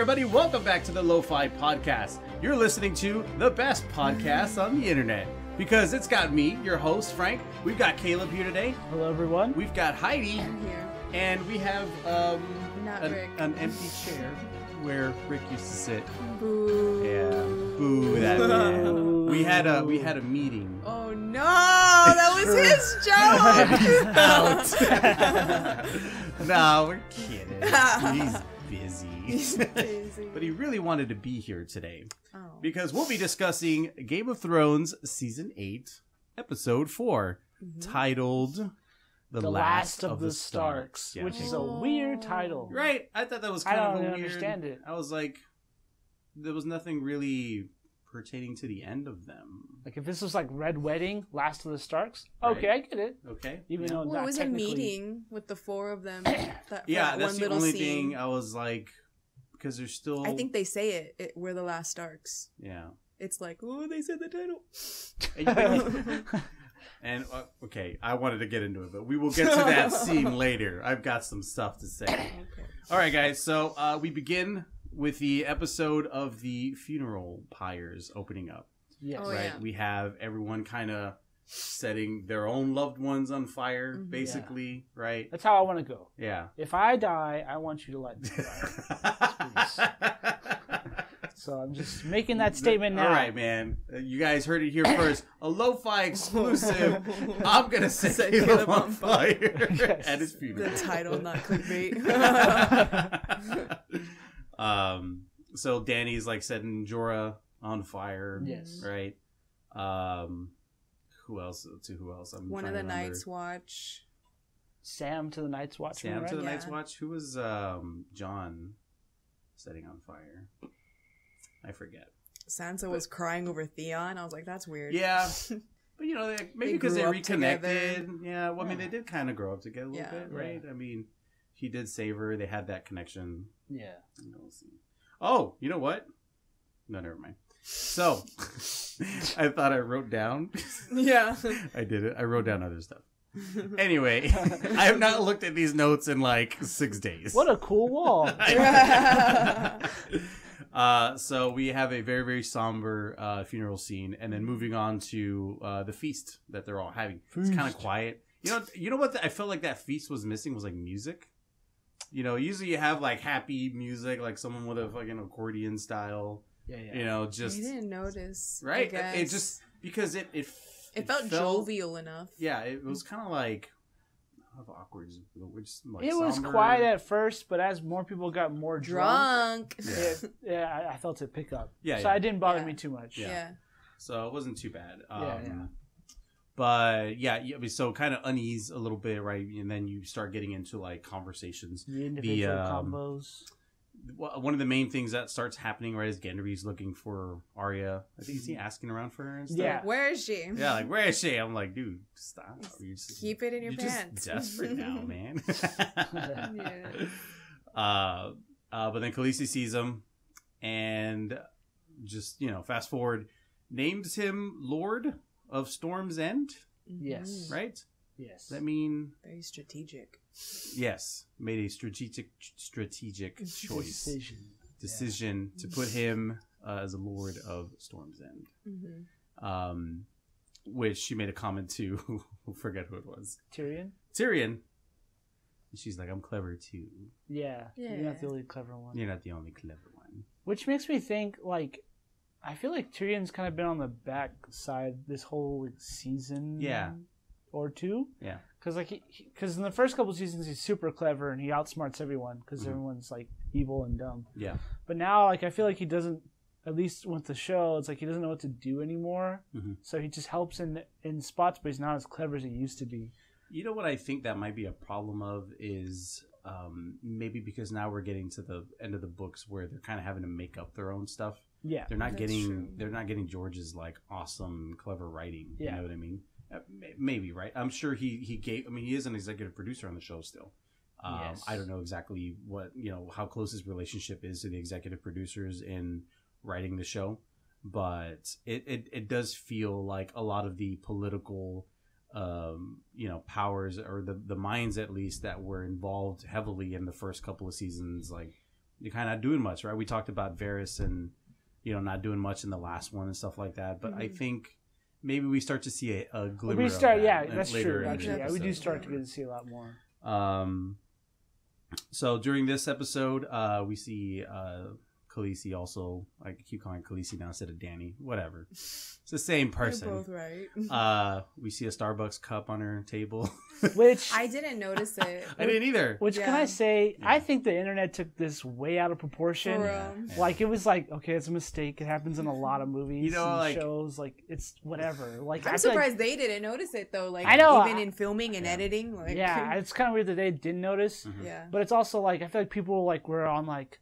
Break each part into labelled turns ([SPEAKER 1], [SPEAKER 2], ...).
[SPEAKER 1] everybody. Welcome back to the Lo-Fi Podcast. You're listening to the best podcast on the internet because it's got me, your host, Frank. We've got Caleb here today.
[SPEAKER 2] Hello, everyone.
[SPEAKER 1] We've got Heidi.
[SPEAKER 3] I'm here.
[SPEAKER 1] And we have um,
[SPEAKER 3] Not
[SPEAKER 1] an,
[SPEAKER 3] Rick.
[SPEAKER 1] an empty chair where Rick used to sit.
[SPEAKER 3] Boo.
[SPEAKER 1] Yeah, boo that man. We had a we had a meeting.
[SPEAKER 3] Oh no, that was his joke.
[SPEAKER 1] Out. no, we're kidding. He's busy.
[SPEAKER 3] He's busy.
[SPEAKER 1] but he really wanted to be here today
[SPEAKER 3] oh.
[SPEAKER 1] because we'll be discussing Game of Thrones season eight, episode 4
[SPEAKER 3] Mm-hmm.
[SPEAKER 1] titled "The,
[SPEAKER 2] the Last, of, the Starks,
[SPEAKER 1] Yeah,
[SPEAKER 2] which is a weird title.
[SPEAKER 1] Right. I thought that was
[SPEAKER 2] I
[SPEAKER 1] kind
[SPEAKER 2] don't
[SPEAKER 1] of a
[SPEAKER 2] even
[SPEAKER 1] weird.
[SPEAKER 2] understand it.
[SPEAKER 1] I was like, there was nothing really pertaining to the end of them.
[SPEAKER 2] Like if this was like Red Wedding, Last of the Starks,
[SPEAKER 1] Right.
[SPEAKER 2] okay, I get it.
[SPEAKER 1] Okay.
[SPEAKER 2] Even
[SPEAKER 1] yeah.
[SPEAKER 2] though
[SPEAKER 3] Well, it was a meeting with the four of them. That,
[SPEAKER 1] Yeah,
[SPEAKER 3] that
[SPEAKER 1] that's
[SPEAKER 3] one
[SPEAKER 1] the
[SPEAKER 3] little
[SPEAKER 1] only
[SPEAKER 3] scene.
[SPEAKER 1] thing I was like, because there's still.
[SPEAKER 3] I think they say it, it. We're the last Starks.
[SPEAKER 1] Yeah.
[SPEAKER 3] It's like, oh, they said the title.
[SPEAKER 1] And, and, uh, okay, I wanted to get into it, but we will get to that scene later. I've got some stuff to say.
[SPEAKER 3] Okay.
[SPEAKER 1] All right, guys. So uh, we begin with the episode of the funeral pyres opening up.
[SPEAKER 2] Yes.
[SPEAKER 3] Oh,
[SPEAKER 1] right?
[SPEAKER 3] yeah.
[SPEAKER 1] We have everyone kind of setting their own loved ones on fire,
[SPEAKER 3] Mhm.
[SPEAKER 1] basically, right?
[SPEAKER 2] That's how I want to go.
[SPEAKER 1] Yeah.
[SPEAKER 2] If I die, I want you to light me on fire. so I'm just making that statement now.
[SPEAKER 1] All right, man. Uh, You guys heard it here first. A lo-fi exclusive. I'm gonna set
[SPEAKER 3] Set
[SPEAKER 1] Caleb
[SPEAKER 3] Caleb
[SPEAKER 1] on
[SPEAKER 3] on
[SPEAKER 1] fire
[SPEAKER 2] Yes.
[SPEAKER 1] at his funeral.
[SPEAKER 3] The title, not clickbait.
[SPEAKER 1] um. So Dany's like setting Jorah on fire.
[SPEAKER 2] Yes.
[SPEAKER 1] Right. Um. Who else? To who else? I'm
[SPEAKER 3] one of the. Night's Watch.
[SPEAKER 2] Sam to the Night's Watch.
[SPEAKER 1] Sam
[SPEAKER 2] right?
[SPEAKER 1] to the
[SPEAKER 3] Yeah.
[SPEAKER 1] Night's Watch. Who was um Jon setting on fire? I forget.
[SPEAKER 3] Sansa was crying over Theon. I was like, that's weird.
[SPEAKER 1] Yeah. But you know, they, maybe because they
[SPEAKER 3] grew up
[SPEAKER 1] reconnected.
[SPEAKER 3] together.
[SPEAKER 1] Yeah. Well, I mean, they did kind of grow up together a little
[SPEAKER 3] Yeah.
[SPEAKER 1] bit, right? I mean, he did save her. They had that connection.
[SPEAKER 2] Yeah.
[SPEAKER 1] We'll see. Oh, you know what? No, never mind. So, I thought I wrote down.
[SPEAKER 3] Yeah.
[SPEAKER 1] I did it. I wrote down other stuff. Anyway, I have not looked at these notes in like six days.
[SPEAKER 2] What a cool wall.
[SPEAKER 1] uh, so we have a very very somber uh, funeral scene, and then moving on to uh, the feast that they're all having. It's kind of quiet. You know, you know what? I felt like that feast was missing was like music. You know, usually you have like happy music, like someone with a fucking accordion style.
[SPEAKER 2] Yeah, yeah.
[SPEAKER 1] You know,
[SPEAKER 3] I
[SPEAKER 1] just
[SPEAKER 3] didn't notice.
[SPEAKER 1] Right. It
[SPEAKER 3] guess.
[SPEAKER 1] just because it it
[SPEAKER 3] it felt jovial enough.
[SPEAKER 1] Yeah, it was kind of like of awkward, which like
[SPEAKER 2] it was
[SPEAKER 1] somber.
[SPEAKER 2] quiet at first, but as more people got more drunk,
[SPEAKER 3] Drunk.
[SPEAKER 1] Yeah.
[SPEAKER 2] it, yeah, I, I felt it pick up.
[SPEAKER 1] Yeah,
[SPEAKER 2] so
[SPEAKER 1] yeah.
[SPEAKER 2] it didn't bother
[SPEAKER 3] Yeah.
[SPEAKER 2] me too much.
[SPEAKER 1] Yeah.
[SPEAKER 3] yeah.
[SPEAKER 1] so it wasn't too bad. Um,
[SPEAKER 2] Yeah, yeah.
[SPEAKER 1] But yeah, yeah, I mean, so kind of unease a little bit, right? And then you start getting into like conversations.
[SPEAKER 2] The individual
[SPEAKER 1] um,
[SPEAKER 2] combos.
[SPEAKER 1] One of the main things that starts happening, right, is Gendry's looking for Arya. I think is he asking around for her and stuff.
[SPEAKER 2] Yeah.
[SPEAKER 3] Where is she?
[SPEAKER 1] Yeah, like where is she? I'm like, dude, stop. You're just,
[SPEAKER 3] Keep it in your
[SPEAKER 1] you're
[SPEAKER 3] pants.
[SPEAKER 1] Just desperate now, man.
[SPEAKER 3] Yeah.
[SPEAKER 1] uh, uh, but then Khaleesi sees him, and just you know, fast forward, names him Lord of Storm's End.
[SPEAKER 2] Yes.
[SPEAKER 3] Mhm.
[SPEAKER 1] Right?
[SPEAKER 2] Yes.
[SPEAKER 1] Does that mean
[SPEAKER 3] Very strategic.
[SPEAKER 1] yes? Made a strategic strategic choice
[SPEAKER 2] Decision.
[SPEAKER 1] decision to put him uh, as a Lord of Storm's End.
[SPEAKER 3] hmm
[SPEAKER 1] Um, which she made a comment to. forget who it was.
[SPEAKER 2] Tyrion.
[SPEAKER 1] Tyrion. And she's like, "I'm clever too.
[SPEAKER 2] Yeah. You're not the
[SPEAKER 3] Yeah.
[SPEAKER 2] only clever one.
[SPEAKER 1] You're not the only clever one."
[SPEAKER 2] Which makes me think like I feel like Tyrion's kind of been on the back side this whole like, season.
[SPEAKER 1] Yeah.
[SPEAKER 2] Or two.
[SPEAKER 1] Yeah.
[SPEAKER 2] Because like he, because in the first couple seasons he's super clever and he outsmarts everyone because
[SPEAKER 1] Mhm.
[SPEAKER 2] everyone's like evil and dumb.
[SPEAKER 1] Yeah.
[SPEAKER 2] But now like I feel like he doesn't. At least with the show, it's like he doesn't know what to do anymore.
[SPEAKER 1] Mhm.
[SPEAKER 2] So he just helps in in spots, but he's not as clever as he used to be.
[SPEAKER 1] You know what I think that might be a problem of is um, maybe because now we're getting to the end of the books where they're kind of having to make up their own stuff.
[SPEAKER 2] Yeah.
[SPEAKER 1] They're not
[SPEAKER 3] That's
[SPEAKER 1] getting
[SPEAKER 3] true.
[SPEAKER 1] they're not getting George's like awesome clever writing.
[SPEAKER 2] Yeah.
[SPEAKER 1] You know what I mean? Uh, Maybe right. I'm sure he he gave. I mean, he is an executive producer on the show still. Um,
[SPEAKER 2] Yes.
[SPEAKER 1] I don't know exactly what you know how close his relationship is to the executive producers in writing the show, but it, it, it does feel like a lot of the political um, you know powers or the the minds at least that were involved heavily in the first couple of seasons like you're kind of not doing much, right? We talked about Varys and you know not doing much in the last one and stuff like that, but I
[SPEAKER 3] Mhm.
[SPEAKER 1] think maybe we start to see a, a glimmer.
[SPEAKER 2] we
[SPEAKER 1] of
[SPEAKER 2] start,
[SPEAKER 1] that
[SPEAKER 2] yeah, that's true. Actually, yeah, we do start to get to see a lot more.
[SPEAKER 1] Um, so during this episode, uh, we see uh, Khaleesi also. I keep calling her Khaleesi now instead of Dany. Whatever, it's the same
[SPEAKER 3] You're
[SPEAKER 1] person.
[SPEAKER 3] both right.
[SPEAKER 1] Uh, we see a Starbucks cup on her table.
[SPEAKER 2] Which,
[SPEAKER 3] I didn't notice it.
[SPEAKER 1] I didn't either.
[SPEAKER 2] which can I say?
[SPEAKER 1] Yeah.
[SPEAKER 2] I think the internet took this way out of proportion.
[SPEAKER 1] Yeah,
[SPEAKER 2] Like it was like, okay, it's a mistake. It happens in a lot of movies,
[SPEAKER 1] You know,
[SPEAKER 2] and
[SPEAKER 1] like-
[SPEAKER 2] shows. Like it's whatever. Like
[SPEAKER 3] I'm
[SPEAKER 2] I feel like-
[SPEAKER 3] surprised they didn't notice it though. Like
[SPEAKER 2] I know,
[SPEAKER 3] even
[SPEAKER 2] I-
[SPEAKER 3] in filming and
[SPEAKER 1] Yeah.
[SPEAKER 3] editing, like
[SPEAKER 2] yeah, it's kind of weird that they didn't notice.
[SPEAKER 1] Mhm.
[SPEAKER 3] yeah.
[SPEAKER 2] But it's also like I feel like people like were on like,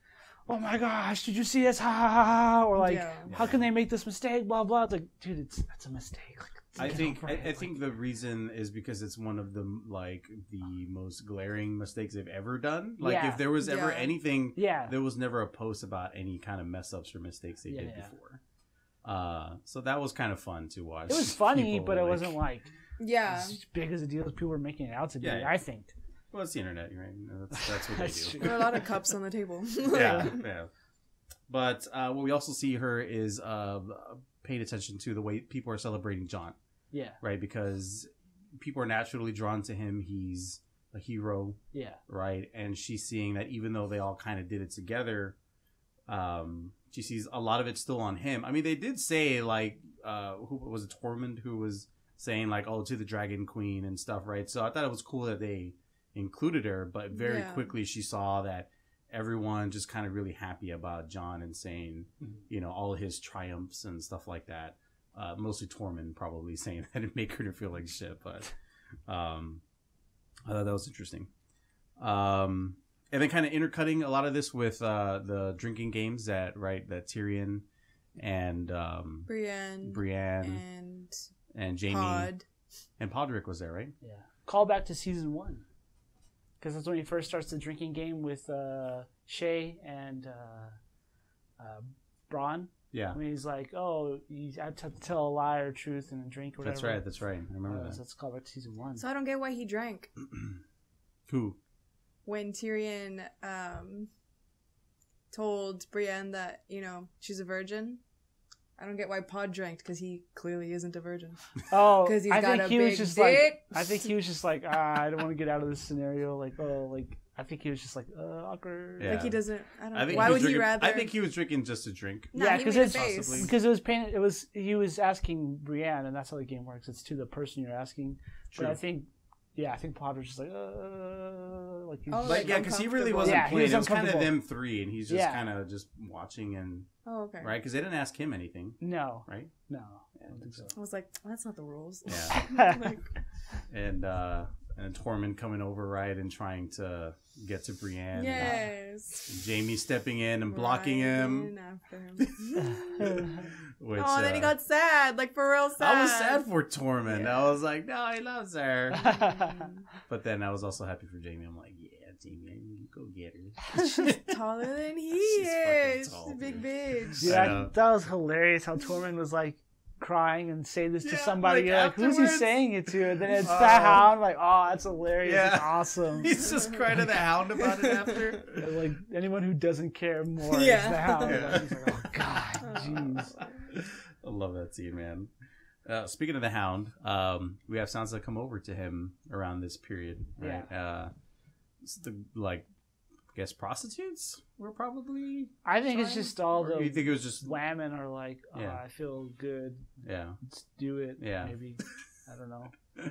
[SPEAKER 2] oh my gosh, did you see this? Ha ha ha! ha," Or like,
[SPEAKER 3] Yeah.
[SPEAKER 2] how can they make this mistake? Blah blah. It's like, dude, it's that's a mistake. Like,
[SPEAKER 1] I think I. I think the reason is because it's one of the like the most glaring mistakes they've ever done. Like
[SPEAKER 2] Yeah.
[SPEAKER 1] if there was ever
[SPEAKER 3] Yeah.
[SPEAKER 1] anything,
[SPEAKER 2] yeah,
[SPEAKER 1] there was never a post about any kind of mess ups or mistakes they
[SPEAKER 2] Yeah,
[SPEAKER 1] did
[SPEAKER 2] yeah.
[SPEAKER 1] before. Uh, so that was kind of fun to watch.
[SPEAKER 2] it was funny,
[SPEAKER 1] people,
[SPEAKER 2] but it wasn't like
[SPEAKER 3] Yeah.
[SPEAKER 2] as big as a deal as people were making it out to be.
[SPEAKER 1] Yeah, yeah.
[SPEAKER 2] I think.
[SPEAKER 1] Well, it's the internet, right? That's, that's what they do.
[SPEAKER 3] There are a lot of cups on the table.
[SPEAKER 1] yeah, yeah. But uh, what we also see her is uh, paying attention to the way people are celebrating Jon,
[SPEAKER 2] Yeah,
[SPEAKER 1] right? Because people are naturally drawn to him. He's a hero,
[SPEAKER 2] yeah,
[SPEAKER 1] right? And she's seeing that even though they all kind of did it together, um, she sees a lot of it still on him. I mean, they did say like, uh, who was it, Tormund, who was saying like, "Oh, to the Dragon Queen" and stuff, right? So I thought it was cool that they included her, but very
[SPEAKER 3] Yeah.
[SPEAKER 1] quickly she saw that everyone just kind of really happy about Jon and saying,
[SPEAKER 2] Mhm.
[SPEAKER 1] you know, all his triumphs and stuff like that. Uh, mostly Tormund probably saying that to make her to feel like shit, but um, I thought that was interesting. Um, and then kind of intercutting a lot of this with uh, the drinking games that right that Tyrion and um,
[SPEAKER 3] Brienne
[SPEAKER 1] Brienne and,
[SPEAKER 3] and
[SPEAKER 1] Jaime
[SPEAKER 3] Pod.
[SPEAKER 1] and Podrick was there, right?
[SPEAKER 2] yeah. Call back to season one, because that's when he first starts the drinking game with uh, Shae and uh, uh, Bronn.
[SPEAKER 1] Yeah,
[SPEAKER 2] I mean, he's like, "Oh, you have to tell a lie or truth and a drink or whatever."
[SPEAKER 1] that's right. That's right. I remember
[SPEAKER 2] Uh,
[SPEAKER 1] that.
[SPEAKER 2] That's called call back to season one.
[SPEAKER 3] So I don't get why he drank
[SPEAKER 1] Who?
[SPEAKER 3] when Tyrion um told Brienne that you know she's a virgin. I don't get why Pod drank because he clearly isn't a virgin.
[SPEAKER 2] Oh,
[SPEAKER 3] Because he's
[SPEAKER 2] I
[SPEAKER 3] got
[SPEAKER 2] think
[SPEAKER 3] a
[SPEAKER 2] he
[SPEAKER 3] big
[SPEAKER 2] was just
[SPEAKER 3] dick.
[SPEAKER 2] like, I think he was just like, ah, I don't want to get out of this scenario. Like, oh, like I think he was just like, uh, awkward.
[SPEAKER 1] Yeah.
[SPEAKER 3] Like he doesn't. I don't.
[SPEAKER 1] I think
[SPEAKER 3] why
[SPEAKER 1] he was
[SPEAKER 3] would he rather?
[SPEAKER 1] I think he was drinking just a drink.
[SPEAKER 3] Nah,
[SPEAKER 2] Yeah,
[SPEAKER 3] he
[SPEAKER 2] 'cause
[SPEAKER 3] made a
[SPEAKER 2] it's-
[SPEAKER 1] Possibly.
[SPEAKER 2] because it was pain. It was he was asking Brienne, and that's how the game works. It's to the person you're asking.
[SPEAKER 1] True.
[SPEAKER 2] But I think, yeah, I think Potter's just like, uh, like he
[SPEAKER 3] Oh,
[SPEAKER 2] was
[SPEAKER 1] But
[SPEAKER 3] like
[SPEAKER 1] yeah, because he really wasn't
[SPEAKER 2] Yeah, he
[SPEAKER 1] playing.
[SPEAKER 2] was
[SPEAKER 1] it was kind of them three, and he's just
[SPEAKER 2] Yeah.
[SPEAKER 1] kind of just watching and
[SPEAKER 3] Oh, okay.
[SPEAKER 1] right because they didn't ask him anything,
[SPEAKER 2] no,
[SPEAKER 1] right?
[SPEAKER 2] no,
[SPEAKER 1] Yeah,
[SPEAKER 2] I don't think so.
[SPEAKER 3] I was like, that's not the rules.
[SPEAKER 1] Yeah.
[SPEAKER 3] Like,
[SPEAKER 1] and uh and Tormund coming over right and trying to get to Brienne. and,
[SPEAKER 3] yes.
[SPEAKER 1] Jaime stepping in and blocking him.
[SPEAKER 3] After him.
[SPEAKER 1] Which,
[SPEAKER 3] oh, then he
[SPEAKER 1] uh,
[SPEAKER 3] got sad, like for real sad.
[SPEAKER 1] I was sad for Tormund.
[SPEAKER 3] Yeah.
[SPEAKER 1] I was like, no, he loves her. but then I was also happy for Jaime. I'm like, yeah, Jaime, you go get her.
[SPEAKER 3] She's taller than he
[SPEAKER 1] She's
[SPEAKER 3] is.
[SPEAKER 1] tall,
[SPEAKER 3] She's a big bitch.
[SPEAKER 2] Dude,
[SPEAKER 1] I
[SPEAKER 2] I,
[SPEAKER 1] know.
[SPEAKER 2] that was hilarious. How Tormund was like crying and say this to somebody.
[SPEAKER 1] like,
[SPEAKER 2] You're like, who's he saying it to? And then it's
[SPEAKER 1] Oh.
[SPEAKER 2] the Hound. Like, oh, that's hilarious.
[SPEAKER 1] Yeah.
[SPEAKER 2] That's awesome.
[SPEAKER 1] He's just crying to the hound about it after.
[SPEAKER 2] And, like anyone who doesn't care more
[SPEAKER 3] Yeah.
[SPEAKER 2] is the Hound.
[SPEAKER 1] Yeah.
[SPEAKER 2] Like, he's like, oh god, jeez.
[SPEAKER 1] I love that scene, man. Uh, speaking of the Hound, um, we have Sansa come over to him around this period, right? Uh, the like, I guess prostitutes were probably.
[SPEAKER 2] I think it's
[SPEAKER 1] trying?
[SPEAKER 2] just all
[SPEAKER 1] Or
[SPEAKER 2] the
[SPEAKER 1] you think it was just
[SPEAKER 2] women are like, oh,
[SPEAKER 1] Yeah.
[SPEAKER 2] I feel good.
[SPEAKER 1] yeah?
[SPEAKER 2] Let's do it.
[SPEAKER 1] Yeah.
[SPEAKER 2] Maybe. I don't know.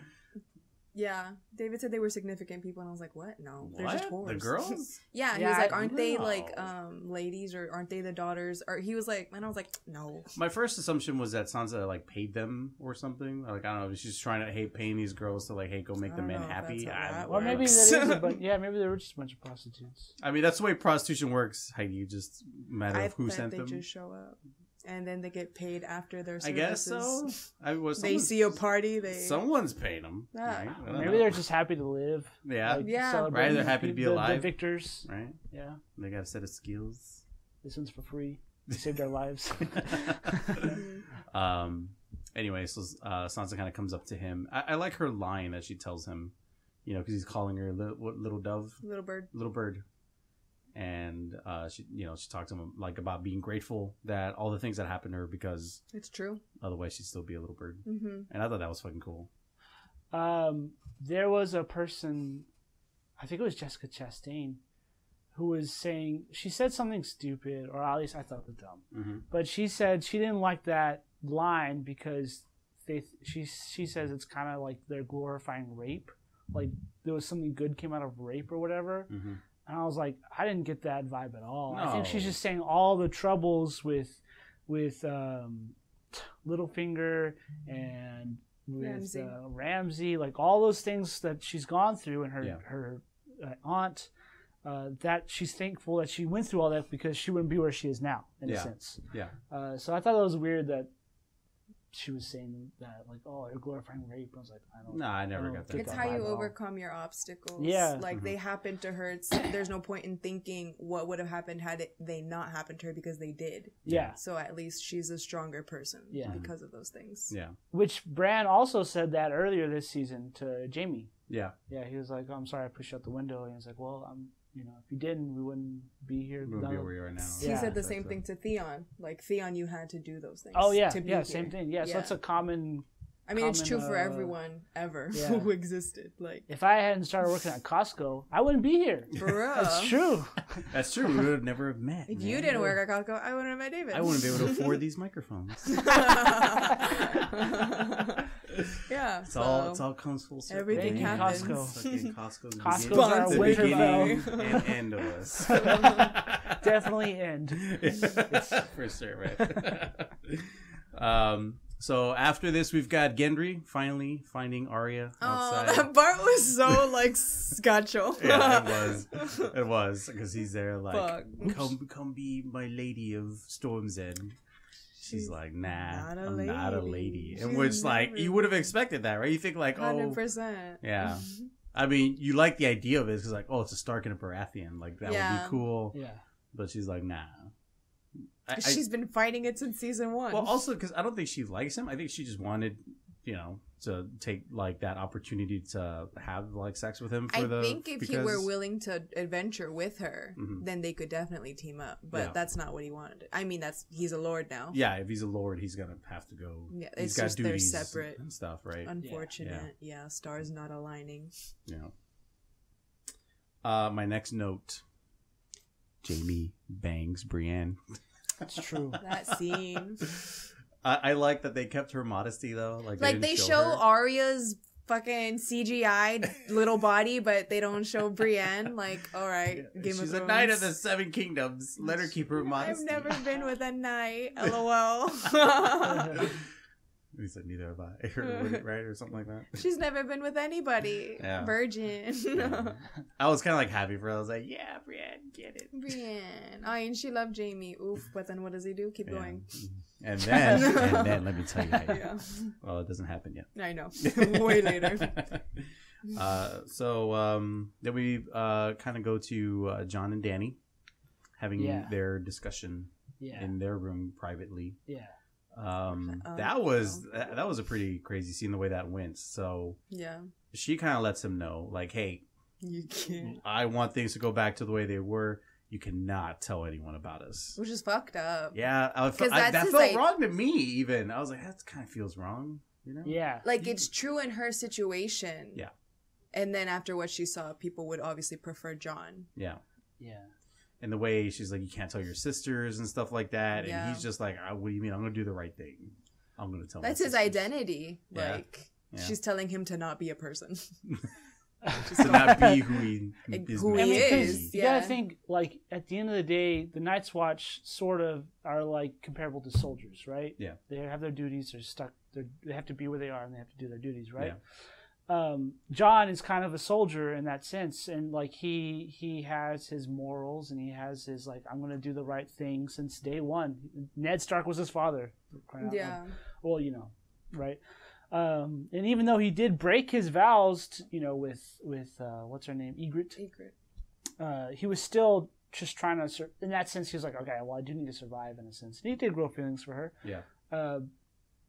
[SPEAKER 3] Yeah, David said they were significant people, and I was like, "What? No, they're just whores."
[SPEAKER 1] The girls?
[SPEAKER 3] yeah, he
[SPEAKER 2] Yeah,
[SPEAKER 3] was like, "Aren't they like um ladies, or aren't they the daughters?" Or he was like, and I was like, "No."
[SPEAKER 1] My first assumption was that Sansa like paid them or something. Like I don't know, she's trying to hey paying these girls to like hey go make the
[SPEAKER 3] don't
[SPEAKER 1] men happy.
[SPEAKER 3] that's how
[SPEAKER 1] I
[SPEAKER 3] that
[SPEAKER 1] don't
[SPEAKER 2] Or maybe there is a bunch. Yeah, maybe they were just a bunch of prostitutes.
[SPEAKER 1] I mean that's the way prostitution works. Heidi, you just matter
[SPEAKER 3] I
[SPEAKER 1] of who
[SPEAKER 3] bet
[SPEAKER 1] sent
[SPEAKER 3] they
[SPEAKER 1] them.
[SPEAKER 3] just show up, and then they get paid after their services.
[SPEAKER 1] I
[SPEAKER 3] services.
[SPEAKER 1] guess so. I was.
[SPEAKER 3] They see a party, they
[SPEAKER 1] Someone's paying them,
[SPEAKER 3] Yeah.
[SPEAKER 1] right?
[SPEAKER 2] Maybe
[SPEAKER 1] know.
[SPEAKER 2] they're just happy to live.
[SPEAKER 1] yeah,
[SPEAKER 2] like,
[SPEAKER 3] Yeah.
[SPEAKER 1] Right, they're happy to be
[SPEAKER 2] the,
[SPEAKER 1] alive.
[SPEAKER 2] The victors.
[SPEAKER 1] right.
[SPEAKER 2] Yeah.
[SPEAKER 1] They got a set of skills.
[SPEAKER 2] This one's for free. They saved our lives.
[SPEAKER 1] um. Anyway, so uh, Sansa kind of comes up to him. I, I like her line that she tells him, you know, because he's calling her little, what, little dove,
[SPEAKER 3] little bird.
[SPEAKER 1] little bird, and uh, she you know she talked to him like about being grateful that all the things that happened to her because
[SPEAKER 3] It's true.
[SPEAKER 1] otherwise she'd still be a little bird.
[SPEAKER 3] hmm
[SPEAKER 1] And I thought that was fucking cool.
[SPEAKER 2] Um, there was a person, I think it was Jessica Chastain, who was saying she said something stupid, or at least I thought it was dumb.
[SPEAKER 1] Mm-hmm.
[SPEAKER 2] But she said she didn't like that line because they she she says it's kind of like they're glorifying rape, like there was something good came out of rape or whatever.
[SPEAKER 1] Mm-hmm.
[SPEAKER 2] And I was like, I didn't get that vibe at all. I think she's just saying all the troubles with with um, Littlefinger and with
[SPEAKER 3] Ramsay.
[SPEAKER 2] Uh, Ramsay, like all those things that she's gone through, and her
[SPEAKER 1] Yeah.
[SPEAKER 2] her uh, aunt. Uh, that she's thankful that she went through all that because she wouldn't be where she is now, in a sense.
[SPEAKER 1] Yeah.
[SPEAKER 2] Uh, so I thought it was weird that she was saying that, like, "Oh, you're glorifying rape." I was like, "I don't."
[SPEAKER 1] No, I never
[SPEAKER 2] don't
[SPEAKER 1] got that.
[SPEAKER 3] It's how you
[SPEAKER 2] vibe all.
[SPEAKER 3] overcome your obstacles.
[SPEAKER 2] Yeah.
[SPEAKER 3] Like
[SPEAKER 1] Mhm.
[SPEAKER 3] they happened to her. It's, there's no point in thinking what would have happened had it, they not happened to her because they did.
[SPEAKER 2] Yeah,
[SPEAKER 3] So at least she's a stronger person
[SPEAKER 2] Yeah.
[SPEAKER 3] because of those things.
[SPEAKER 1] Yeah.
[SPEAKER 2] which Bran also said that earlier this season to Jaime.
[SPEAKER 1] Yeah.
[SPEAKER 2] Yeah, he was like, oh, "I'm sorry, I pushed out the window," and he was like, "Well, I'm, you know, if you didn't, we wouldn't be here."
[SPEAKER 1] We wouldn't be where we are now.
[SPEAKER 3] He
[SPEAKER 2] Yeah.
[SPEAKER 3] said the same
[SPEAKER 1] right.
[SPEAKER 3] thing to Theon. Like Theon, you had to do those things.
[SPEAKER 2] Oh yeah,
[SPEAKER 3] to be
[SPEAKER 2] yeah,
[SPEAKER 3] here.
[SPEAKER 2] same thing. Yeah, so
[SPEAKER 3] Yeah.
[SPEAKER 2] that's a common.
[SPEAKER 3] I mean, it's
[SPEAKER 2] common,
[SPEAKER 3] true for
[SPEAKER 2] uh,
[SPEAKER 3] everyone ever
[SPEAKER 2] yeah.
[SPEAKER 3] who existed. Like
[SPEAKER 2] If I hadn't started working at Costco, I wouldn't be here.
[SPEAKER 3] for real.
[SPEAKER 2] That's true.
[SPEAKER 1] That's true. We would have never have met.
[SPEAKER 3] If
[SPEAKER 1] man.
[SPEAKER 3] you didn't work at Costco, I wouldn't have met David.
[SPEAKER 1] I wouldn't be able to afford these microphones.
[SPEAKER 3] yeah.
[SPEAKER 1] It's
[SPEAKER 3] so
[SPEAKER 1] all it's all comes full circle.
[SPEAKER 3] everything
[SPEAKER 2] Thank
[SPEAKER 3] happens.
[SPEAKER 2] Costco.
[SPEAKER 1] Fucking Costco's,
[SPEAKER 2] Costco's
[SPEAKER 1] beginning-
[SPEAKER 3] our
[SPEAKER 1] the
[SPEAKER 3] Winterfell.
[SPEAKER 1] beginning and end of us.
[SPEAKER 2] Definitely end.
[SPEAKER 1] for sure, right? um. So after this, we've got Gendry finally finding Arya
[SPEAKER 3] Oh,
[SPEAKER 1] outside.
[SPEAKER 3] that part was so like scotcho.
[SPEAKER 1] yeah, it was. It was because he's there like,
[SPEAKER 3] Fuck.
[SPEAKER 1] come, come, be my lady of Storm's End. She's
[SPEAKER 3] She's
[SPEAKER 1] like, nah,
[SPEAKER 3] not a
[SPEAKER 1] I'm not a
[SPEAKER 3] lady.
[SPEAKER 1] lady. And which, like, you would have expected that, right? You think like, oh,
[SPEAKER 3] Hundred
[SPEAKER 1] oh,
[SPEAKER 3] percent.
[SPEAKER 1] yeah. I mean, you like the idea of it because, like, oh, it's a Stark and a Baratheon. Like, that would be cool.
[SPEAKER 2] Yeah.
[SPEAKER 1] But she's like, nah. I, I-
[SPEAKER 3] She's been fighting it since season one.
[SPEAKER 1] well, also because I don't think she likes him. I think she just wanted, you know, to take like that opportunity to have like sex with him. For
[SPEAKER 3] I
[SPEAKER 1] the,
[SPEAKER 3] think if he were willing to adventure with her,
[SPEAKER 1] Mhm.
[SPEAKER 3] then they could definitely team up. But
[SPEAKER 1] Yeah.
[SPEAKER 3] that's not what he wanted. I mean, that's he's a lord now.
[SPEAKER 1] Yeah, if he's a lord, he's gonna have to go.
[SPEAKER 3] Yeah,
[SPEAKER 1] he's
[SPEAKER 3] it's
[SPEAKER 1] got
[SPEAKER 3] just they're
[SPEAKER 1] duties
[SPEAKER 3] separate.
[SPEAKER 1] and stuff, right?
[SPEAKER 3] Unfortunate. Yeah. stars not aligning.
[SPEAKER 1] Yeah. Uh, my next note: Jaime bangs Brienne.
[SPEAKER 2] That's true.
[SPEAKER 3] That scene.
[SPEAKER 1] I, I like that they kept her modesty though. Like,
[SPEAKER 3] like
[SPEAKER 1] didn't
[SPEAKER 3] they show
[SPEAKER 1] her.
[SPEAKER 3] Arya's fucking CGI little body, but they don't show Brienne. Like, all right,
[SPEAKER 1] Yeah,
[SPEAKER 3] Game
[SPEAKER 1] She's
[SPEAKER 3] of
[SPEAKER 1] a knight of the Seven Kingdoms. Let her keep her
[SPEAKER 3] I've never been with a knight. LOL.
[SPEAKER 1] He said neither have I, or would it, right, or something like that.
[SPEAKER 3] She's never been with anybody.
[SPEAKER 1] Yeah.
[SPEAKER 3] Virgin.
[SPEAKER 1] Yeah. I was kind of like happy for her. I was like, yeah, Brienne, get it.
[SPEAKER 3] Brienne. I and she loved Jaime. Oof. But then what does he do? Keep
[SPEAKER 1] Yeah.
[SPEAKER 3] going.
[SPEAKER 1] And then, and then, let me tell you, how-
[SPEAKER 3] Yeah.
[SPEAKER 1] well, it doesn't happen yet.
[SPEAKER 3] I know. Way later.
[SPEAKER 1] uh, so um, then we uh, kind of go to uh, Jon and Dany having
[SPEAKER 2] Yeah.
[SPEAKER 1] their discussion
[SPEAKER 2] Yeah.
[SPEAKER 1] in their room privately.
[SPEAKER 2] Yeah.
[SPEAKER 1] Um,
[SPEAKER 3] Oh,
[SPEAKER 1] that was that, that was a pretty crazy scene the way that went. So
[SPEAKER 3] Yeah.
[SPEAKER 1] she kind of lets him know, like, hey,
[SPEAKER 3] You can't.
[SPEAKER 1] I want things to go back to the way they were. You cannot tell anyone about us.
[SPEAKER 3] Which is fucked up.
[SPEAKER 1] Yeah, I,
[SPEAKER 3] 'Cause
[SPEAKER 1] I,
[SPEAKER 3] that's
[SPEAKER 1] that felt
[SPEAKER 3] like-
[SPEAKER 1] wrong to me. Even I was like, that kind of feels wrong. You know?
[SPEAKER 2] Yeah.
[SPEAKER 3] Like it's true in her situation.
[SPEAKER 1] Yeah.
[SPEAKER 3] And then after what she saw, people would obviously prefer Jon.
[SPEAKER 1] Yeah.
[SPEAKER 2] Yeah.
[SPEAKER 1] And the way she's like, you can't tell your sisters and stuff like that, and he's just like, "Ah, what do you mean? I'm gonna do the right thing. I'm gonna tell. my
[SPEAKER 3] That's his
[SPEAKER 1] sisters."
[SPEAKER 3] identity.
[SPEAKER 1] Yeah.
[SPEAKER 3] Like
[SPEAKER 1] Yeah.
[SPEAKER 3] she's telling him to not be a person.
[SPEAKER 1] to not be who he is.
[SPEAKER 3] who he
[SPEAKER 1] to be.
[SPEAKER 3] is.
[SPEAKER 2] You
[SPEAKER 3] yeah.
[SPEAKER 2] gotta think like at the end of the day, the Night's Watch sort of are like comparable to soldiers, right?
[SPEAKER 1] Yeah.
[SPEAKER 2] They have their duties. They're stuck. They're, they have to be where they are, and they have to do their duties, right? Um, Jon is kind of a soldier in that sense, and like he he has his morals, and he has his like I'm gonna do the right thing since day one. Ned Stark was his father. crying out loud.
[SPEAKER 3] Yeah.
[SPEAKER 2] well, you know, right? Um, and even though he did break his vows, to, you know, with with uh, what's her name, Ygritte,
[SPEAKER 3] Secret.
[SPEAKER 2] uh, he was still just trying to. Sur- in that sense, he was like, okay, well, I do need to survive in a sense. And he did grow feelings for her.
[SPEAKER 1] Yeah.
[SPEAKER 2] Uh,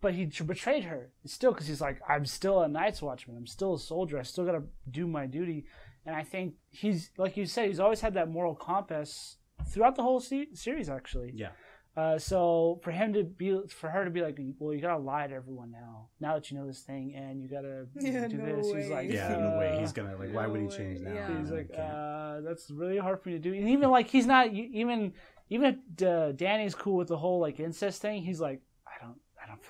[SPEAKER 2] but he betrayed her still because he's like, I'm still a Night's Watchman. I'm still a soldier. I still got to do my duty. And I think he's, like you said, he's always had that moral compass throughout the whole se- series, actually.
[SPEAKER 1] Yeah.
[SPEAKER 2] Uh, so for him to be, for her to be like, well, you gotta lie to everyone now. Now that you know this thing, and you gotta
[SPEAKER 3] Yeah,
[SPEAKER 2] do
[SPEAKER 3] no
[SPEAKER 2] this. He's
[SPEAKER 3] way.
[SPEAKER 2] like,
[SPEAKER 1] Yeah, no way.
[SPEAKER 2] uh,
[SPEAKER 1] He's gonna like. Why would he change
[SPEAKER 3] way,
[SPEAKER 1] now?
[SPEAKER 3] yeah.
[SPEAKER 2] He's like, uh, that's really hard for me to do. And even like he's not even even if uh, Dany's cool with the whole like incest thing. He's like,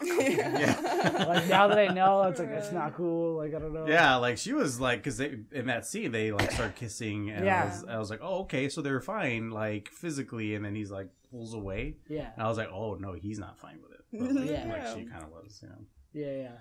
[SPEAKER 2] I don't, I don't. Feel comfortable.
[SPEAKER 1] Yeah.
[SPEAKER 2] like now that I know, it's like it's not cool. Like I don't know.
[SPEAKER 1] Yeah, like she was like, because they in that scene they like start kissing, and I
[SPEAKER 2] Yeah.
[SPEAKER 1] was, I was like, oh okay, so they're fine like physically, and then he's like pulls away,
[SPEAKER 2] yeah,
[SPEAKER 1] and I was like, oh no, he's not fine with it. But, like,
[SPEAKER 2] Yeah.
[SPEAKER 1] like she kind of was, you know.
[SPEAKER 2] yeah, yeah.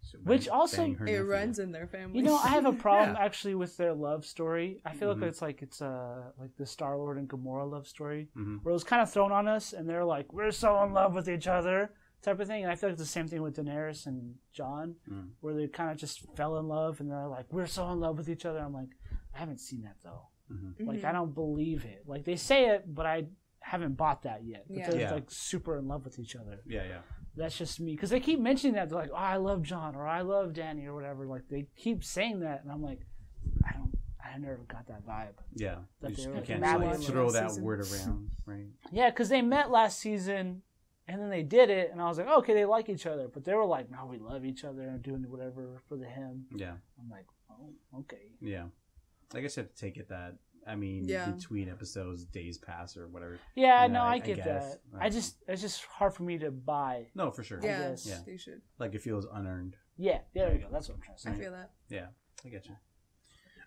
[SPEAKER 1] She
[SPEAKER 2] Which also-
[SPEAKER 3] it
[SPEAKER 1] nephew.
[SPEAKER 3] runs in their family.
[SPEAKER 2] You know, I have a problem
[SPEAKER 1] Yeah.
[SPEAKER 2] actually with their love story. I feel
[SPEAKER 1] Mhm.
[SPEAKER 2] like it's like it's uh like the Star Lord and Gamora love story,
[SPEAKER 1] Mhm.
[SPEAKER 2] where it was kind of thrown on us, and they're like, we're so in love with each other, type of thing. And I feel like it's the same thing with Daenerys and Jon,
[SPEAKER 1] Mm.
[SPEAKER 2] where they kind of just fell in love, and they're like, we're so in love with each other. I'm like, I haven't seen that though.
[SPEAKER 1] Mhm.
[SPEAKER 2] Like,
[SPEAKER 3] Mhm.
[SPEAKER 2] I don't believe it. Like they say it, but I haven't bought that yet. That
[SPEAKER 3] Yeah.
[SPEAKER 2] they're
[SPEAKER 1] Yeah.
[SPEAKER 2] like super in love with each other.
[SPEAKER 1] Yeah, yeah,
[SPEAKER 2] That's just me because they keep mentioning that. They're like, "Oh, I love Jon" or "I love Dany" or whatever. Like they keep saying that, and I'm like, I don't, I never got that vibe.
[SPEAKER 1] yeah.
[SPEAKER 2] That
[SPEAKER 1] You, just, you
[SPEAKER 2] like
[SPEAKER 1] can't
[SPEAKER 2] madly
[SPEAKER 1] just, like, throw that
[SPEAKER 3] Season.
[SPEAKER 1] word around, right?
[SPEAKER 2] Yeah, because they met last season, and then they did it, and I was like, okay, they like each other, but they were like, no, we love each other and doing whatever for the him.
[SPEAKER 1] Yeah,
[SPEAKER 2] I'm like, oh, okay.
[SPEAKER 1] yeah. I guess you have to take it that. I mean,
[SPEAKER 3] Yeah.
[SPEAKER 1] between episodes, days pass or whatever.
[SPEAKER 2] Yeah,
[SPEAKER 1] Yeah,
[SPEAKER 2] no,
[SPEAKER 1] I-
[SPEAKER 2] I,
[SPEAKER 1] I
[SPEAKER 2] get
[SPEAKER 1] guess.
[SPEAKER 2] that.
[SPEAKER 1] I
[SPEAKER 2] I just, it's just hard for me to buy.
[SPEAKER 1] No, for sure.
[SPEAKER 3] yeah,
[SPEAKER 2] guess.
[SPEAKER 1] Yeah.
[SPEAKER 3] they should.
[SPEAKER 1] Like it feels unearned.
[SPEAKER 2] Yeah, there you go. That's what I'm trying to say.
[SPEAKER 3] I feel that.
[SPEAKER 1] Yeah, I get you.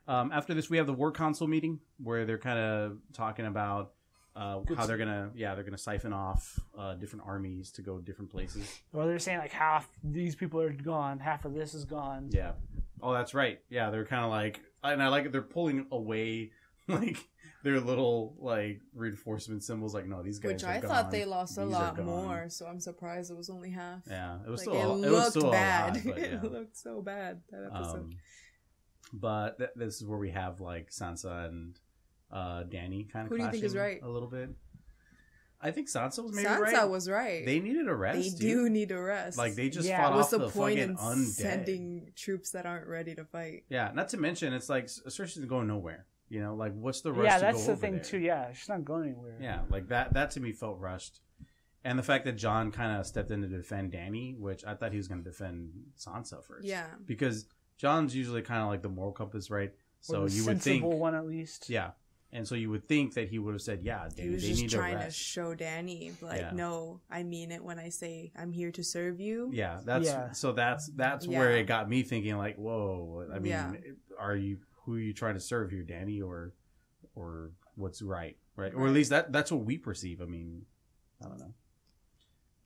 [SPEAKER 1] Um, after this, we have the war council meeting where they're kind of talking about uh, how they're gonna, yeah, they're gonna siphon off uh, different armies to go different places.
[SPEAKER 2] Or they're saying like half these people are gone, half of this is gone.
[SPEAKER 1] Yeah. Oh, that's right. Yeah, they're kind of like, and I like it. They're pulling away like their little like reinforcement symbols. Like, no, these guys. Are.
[SPEAKER 3] Which
[SPEAKER 1] are
[SPEAKER 3] I
[SPEAKER 1] gone.
[SPEAKER 3] thought they lost a
[SPEAKER 1] These are
[SPEAKER 3] lot more, so I'm surprised it was only half.
[SPEAKER 1] Yeah, it was
[SPEAKER 3] Like,
[SPEAKER 1] still.
[SPEAKER 3] it
[SPEAKER 1] a-
[SPEAKER 3] looked
[SPEAKER 1] it was still
[SPEAKER 3] bad.
[SPEAKER 1] A lot, but, yeah.
[SPEAKER 3] it looked so bad that episode.
[SPEAKER 1] Um, but th- this is where we have like Sansa and uh, Dany kind of.
[SPEAKER 3] Who do you think is right?
[SPEAKER 1] A little bit. I think Sansa was maybe
[SPEAKER 3] Sansa
[SPEAKER 1] right.
[SPEAKER 3] was right.
[SPEAKER 1] They needed a rest.
[SPEAKER 3] They
[SPEAKER 1] dude.
[SPEAKER 3] do need a rest.
[SPEAKER 1] Like they just
[SPEAKER 2] Yeah.
[SPEAKER 1] fought
[SPEAKER 3] What's
[SPEAKER 1] off
[SPEAKER 3] the
[SPEAKER 1] the,
[SPEAKER 3] point
[SPEAKER 1] fucking
[SPEAKER 3] in
[SPEAKER 1] undead.
[SPEAKER 3] sending troops that aren't ready to fight?
[SPEAKER 1] Yeah, not to mention it's like Cersei's going nowhere. You know, like what's the rush?
[SPEAKER 2] Yeah,
[SPEAKER 1] to
[SPEAKER 2] that's
[SPEAKER 1] go
[SPEAKER 2] the
[SPEAKER 1] over
[SPEAKER 2] thing
[SPEAKER 1] there?
[SPEAKER 2] too. Yeah, she's not going anywhere.
[SPEAKER 1] Yeah, like that. That to me felt rushed, and the fact that Jon kind of stepped in to defend Dany, which I thought he was going to defend Sansa first.
[SPEAKER 3] Yeah.
[SPEAKER 1] because Jon's usually kind of like the moral compass, right?
[SPEAKER 2] Or
[SPEAKER 1] So
[SPEAKER 2] the
[SPEAKER 1] you would think,
[SPEAKER 2] sensible one at least.
[SPEAKER 1] yeah, and so you would think that he would have said, "Yeah, they,
[SPEAKER 3] He
[SPEAKER 1] Dany,
[SPEAKER 3] was
[SPEAKER 1] they
[SPEAKER 3] just
[SPEAKER 1] need
[SPEAKER 3] trying
[SPEAKER 1] to
[SPEAKER 3] to show Dany, like,
[SPEAKER 1] Yeah.
[SPEAKER 3] no, I mean it when I say I'm here to serve you.
[SPEAKER 1] yeah, that's
[SPEAKER 2] Yeah.
[SPEAKER 1] so that's that's where it got me thinking, like, whoa. I mean,
[SPEAKER 3] Yeah.
[SPEAKER 1] are you who are you trying to serve here, Dany, or or what's right, right? Or at least that that's what we perceive. I mean, I don't know.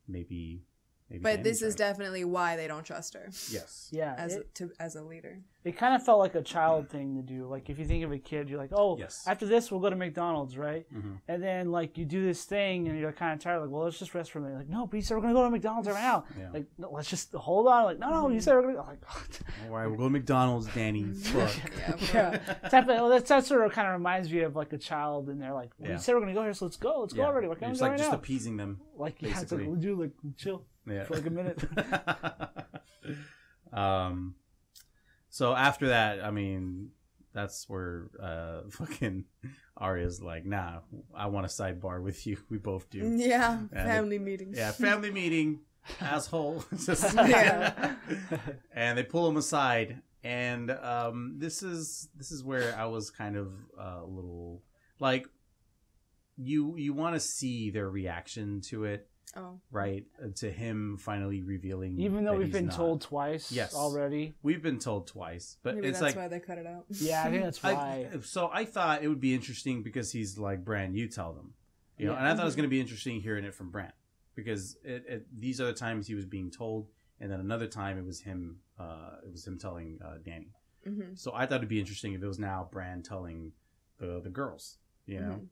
[SPEAKER 1] Maybe, maybe.
[SPEAKER 3] But
[SPEAKER 1] Dany's
[SPEAKER 3] this is definitely why they don't trust her
[SPEAKER 1] yes.
[SPEAKER 2] Yeah,
[SPEAKER 3] as a, to as a leader.
[SPEAKER 2] it kind of felt like a child thing to do. Like if you think of a kid, you're like, oh,
[SPEAKER 1] Yes.
[SPEAKER 2] after this we'll go to McDonald's, right?
[SPEAKER 1] Mhm.
[SPEAKER 2] And then like you do this thing and you're kind of tired. Like, well, let's just rest for a minute. Like, no, but you said we're gonna go to McDonald's right now.
[SPEAKER 1] Yeah.
[SPEAKER 2] Like, no, let's just hold on. Like, no, no, you said we're gonna. Go. Like,
[SPEAKER 1] All right, we'll go to McDonald's, Dany. Fuck.
[SPEAKER 3] Yeah, for
[SPEAKER 2] yeah,
[SPEAKER 3] real.
[SPEAKER 2] type of, that's that sort of kind of reminds me of like a child, and they're like, well,
[SPEAKER 1] Yeah.
[SPEAKER 2] you said we're gonna go here, so let's go. Let's go already. Why
[SPEAKER 1] You're
[SPEAKER 2] can't we
[SPEAKER 1] just
[SPEAKER 2] go
[SPEAKER 1] like
[SPEAKER 2] right
[SPEAKER 1] just
[SPEAKER 2] now?
[SPEAKER 1] appeasing them.
[SPEAKER 2] like, yeah, it's like
[SPEAKER 1] basically.
[SPEAKER 2] we'll do like chill
[SPEAKER 1] Yeah.
[SPEAKER 2] for like a minute.
[SPEAKER 1] um. So after that, I mean, that's where uh fucking Arya's like, nah, I want a sidebar with you. We both do.
[SPEAKER 3] Yeah,
[SPEAKER 1] they-
[SPEAKER 3] family meeting.
[SPEAKER 1] Yeah, family meeting, asshole. Just-
[SPEAKER 3] Yeah.
[SPEAKER 1] and they pull him aside, and um, this is this is where I was kind of uh, a little like, you you want to see their reaction to it,
[SPEAKER 3] Oh,
[SPEAKER 1] right? Uh, To him finally revealing,
[SPEAKER 2] Even though
[SPEAKER 1] that
[SPEAKER 2] we've
[SPEAKER 1] he's
[SPEAKER 2] been
[SPEAKER 1] not.
[SPEAKER 2] told twice
[SPEAKER 1] Yes.
[SPEAKER 2] already.
[SPEAKER 1] we've been told twice, but
[SPEAKER 3] maybe
[SPEAKER 1] it's
[SPEAKER 3] that's
[SPEAKER 1] like.
[SPEAKER 3] why they cut it out.
[SPEAKER 2] Yeah, I think that's why.
[SPEAKER 1] I, so I thought it would be interesting because he's like Bran. You tell them, you know.
[SPEAKER 2] Yeah.
[SPEAKER 1] And I thought it was going to be interesting hearing it from Bran because it, it, these other times he was being told, and then another time it was him. Uh, it was him telling uh, Dany.
[SPEAKER 3] hmm
[SPEAKER 1] So I thought it'd be interesting if it was now Bran telling the the girls, you know.
[SPEAKER 3] Mm-hmm.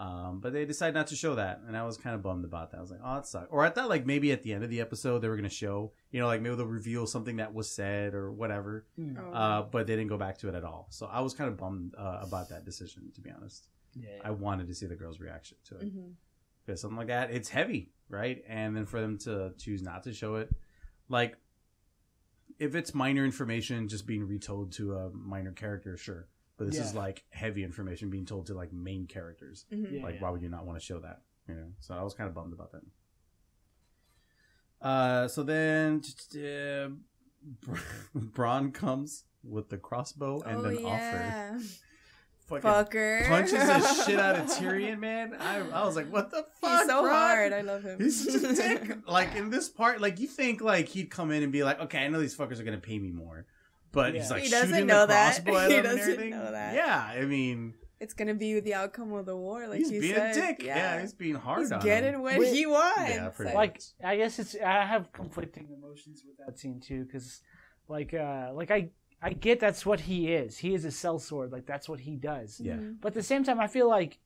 [SPEAKER 1] Um, but they decided not to show that, and I was kind of bummed about that. I was like, "Oh, that sucks." Or I thought like maybe at the end of the episode they were going to show, you know, like maybe they'll reveal something that was said or whatever.
[SPEAKER 2] Hmm.
[SPEAKER 3] Oh.
[SPEAKER 1] Uh, but they didn't go back to it at all. So I was kind of bummed uh, about that decision, to be honest.
[SPEAKER 2] yeah.
[SPEAKER 1] I wanted to see the girl's reaction to it
[SPEAKER 3] hmm
[SPEAKER 1] something like that, it's heavy, right? And then for them to choose not to show it, like if it's minor information just being retold to a minor character, sure. But this is
[SPEAKER 2] Yeah.
[SPEAKER 1] like heavy information being told to like main characters.
[SPEAKER 3] Mhm.
[SPEAKER 2] Yeah.
[SPEAKER 1] Like, why would you not want to show that? You know, so I was kind of bummed about that. Uh, so then uh, Bronn comes with the crossbow and
[SPEAKER 3] oh
[SPEAKER 1] an offer.
[SPEAKER 3] yeah,
[SPEAKER 1] Fucking
[SPEAKER 3] fucker
[SPEAKER 1] punches the shit out of Tyrion, man. I, I was like, what the fuck?
[SPEAKER 3] He's so
[SPEAKER 1] bro?
[SPEAKER 3] hard. I love him.
[SPEAKER 1] He's such a dick. like in this part, like you think like he'd come in and be like, okay, I know these fuckers are gonna pay me more, but he's like
[SPEAKER 3] He doesn't
[SPEAKER 1] shooting
[SPEAKER 3] know
[SPEAKER 1] the
[SPEAKER 3] that.
[SPEAKER 1] crossbow at
[SPEAKER 3] He
[SPEAKER 1] him and
[SPEAKER 3] doesn't
[SPEAKER 1] everything.
[SPEAKER 3] know that.
[SPEAKER 1] Yeah, I mean,
[SPEAKER 3] it's gonna be the outcome of the war, like
[SPEAKER 1] he's
[SPEAKER 3] you
[SPEAKER 1] being
[SPEAKER 3] said.
[SPEAKER 1] a dick. Yeah.
[SPEAKER 3] Yeah,
[SPEAKER 1] he's being hard
[SPEAKER 3] he's
[SPEAKER 1] on
[SPEAKER 3] getting
[SPEAKER 1] him.
[SPEAKER 3] what
[SPEAKER 2] Wait.
[SPEAKER 3] he wants.
[SPEAKER 1] Yeah, pretty
[SPEAKER 2] like. I guess it's I have conflicting emotions with that scene too because like uh like I I get that's what he is. He is a sellsword. Like that's what he does.
[SPEAKER 1] Yeah.
[SPEAKER 3] Mhm.
[SPEAKER 2] But at the same time, I feel like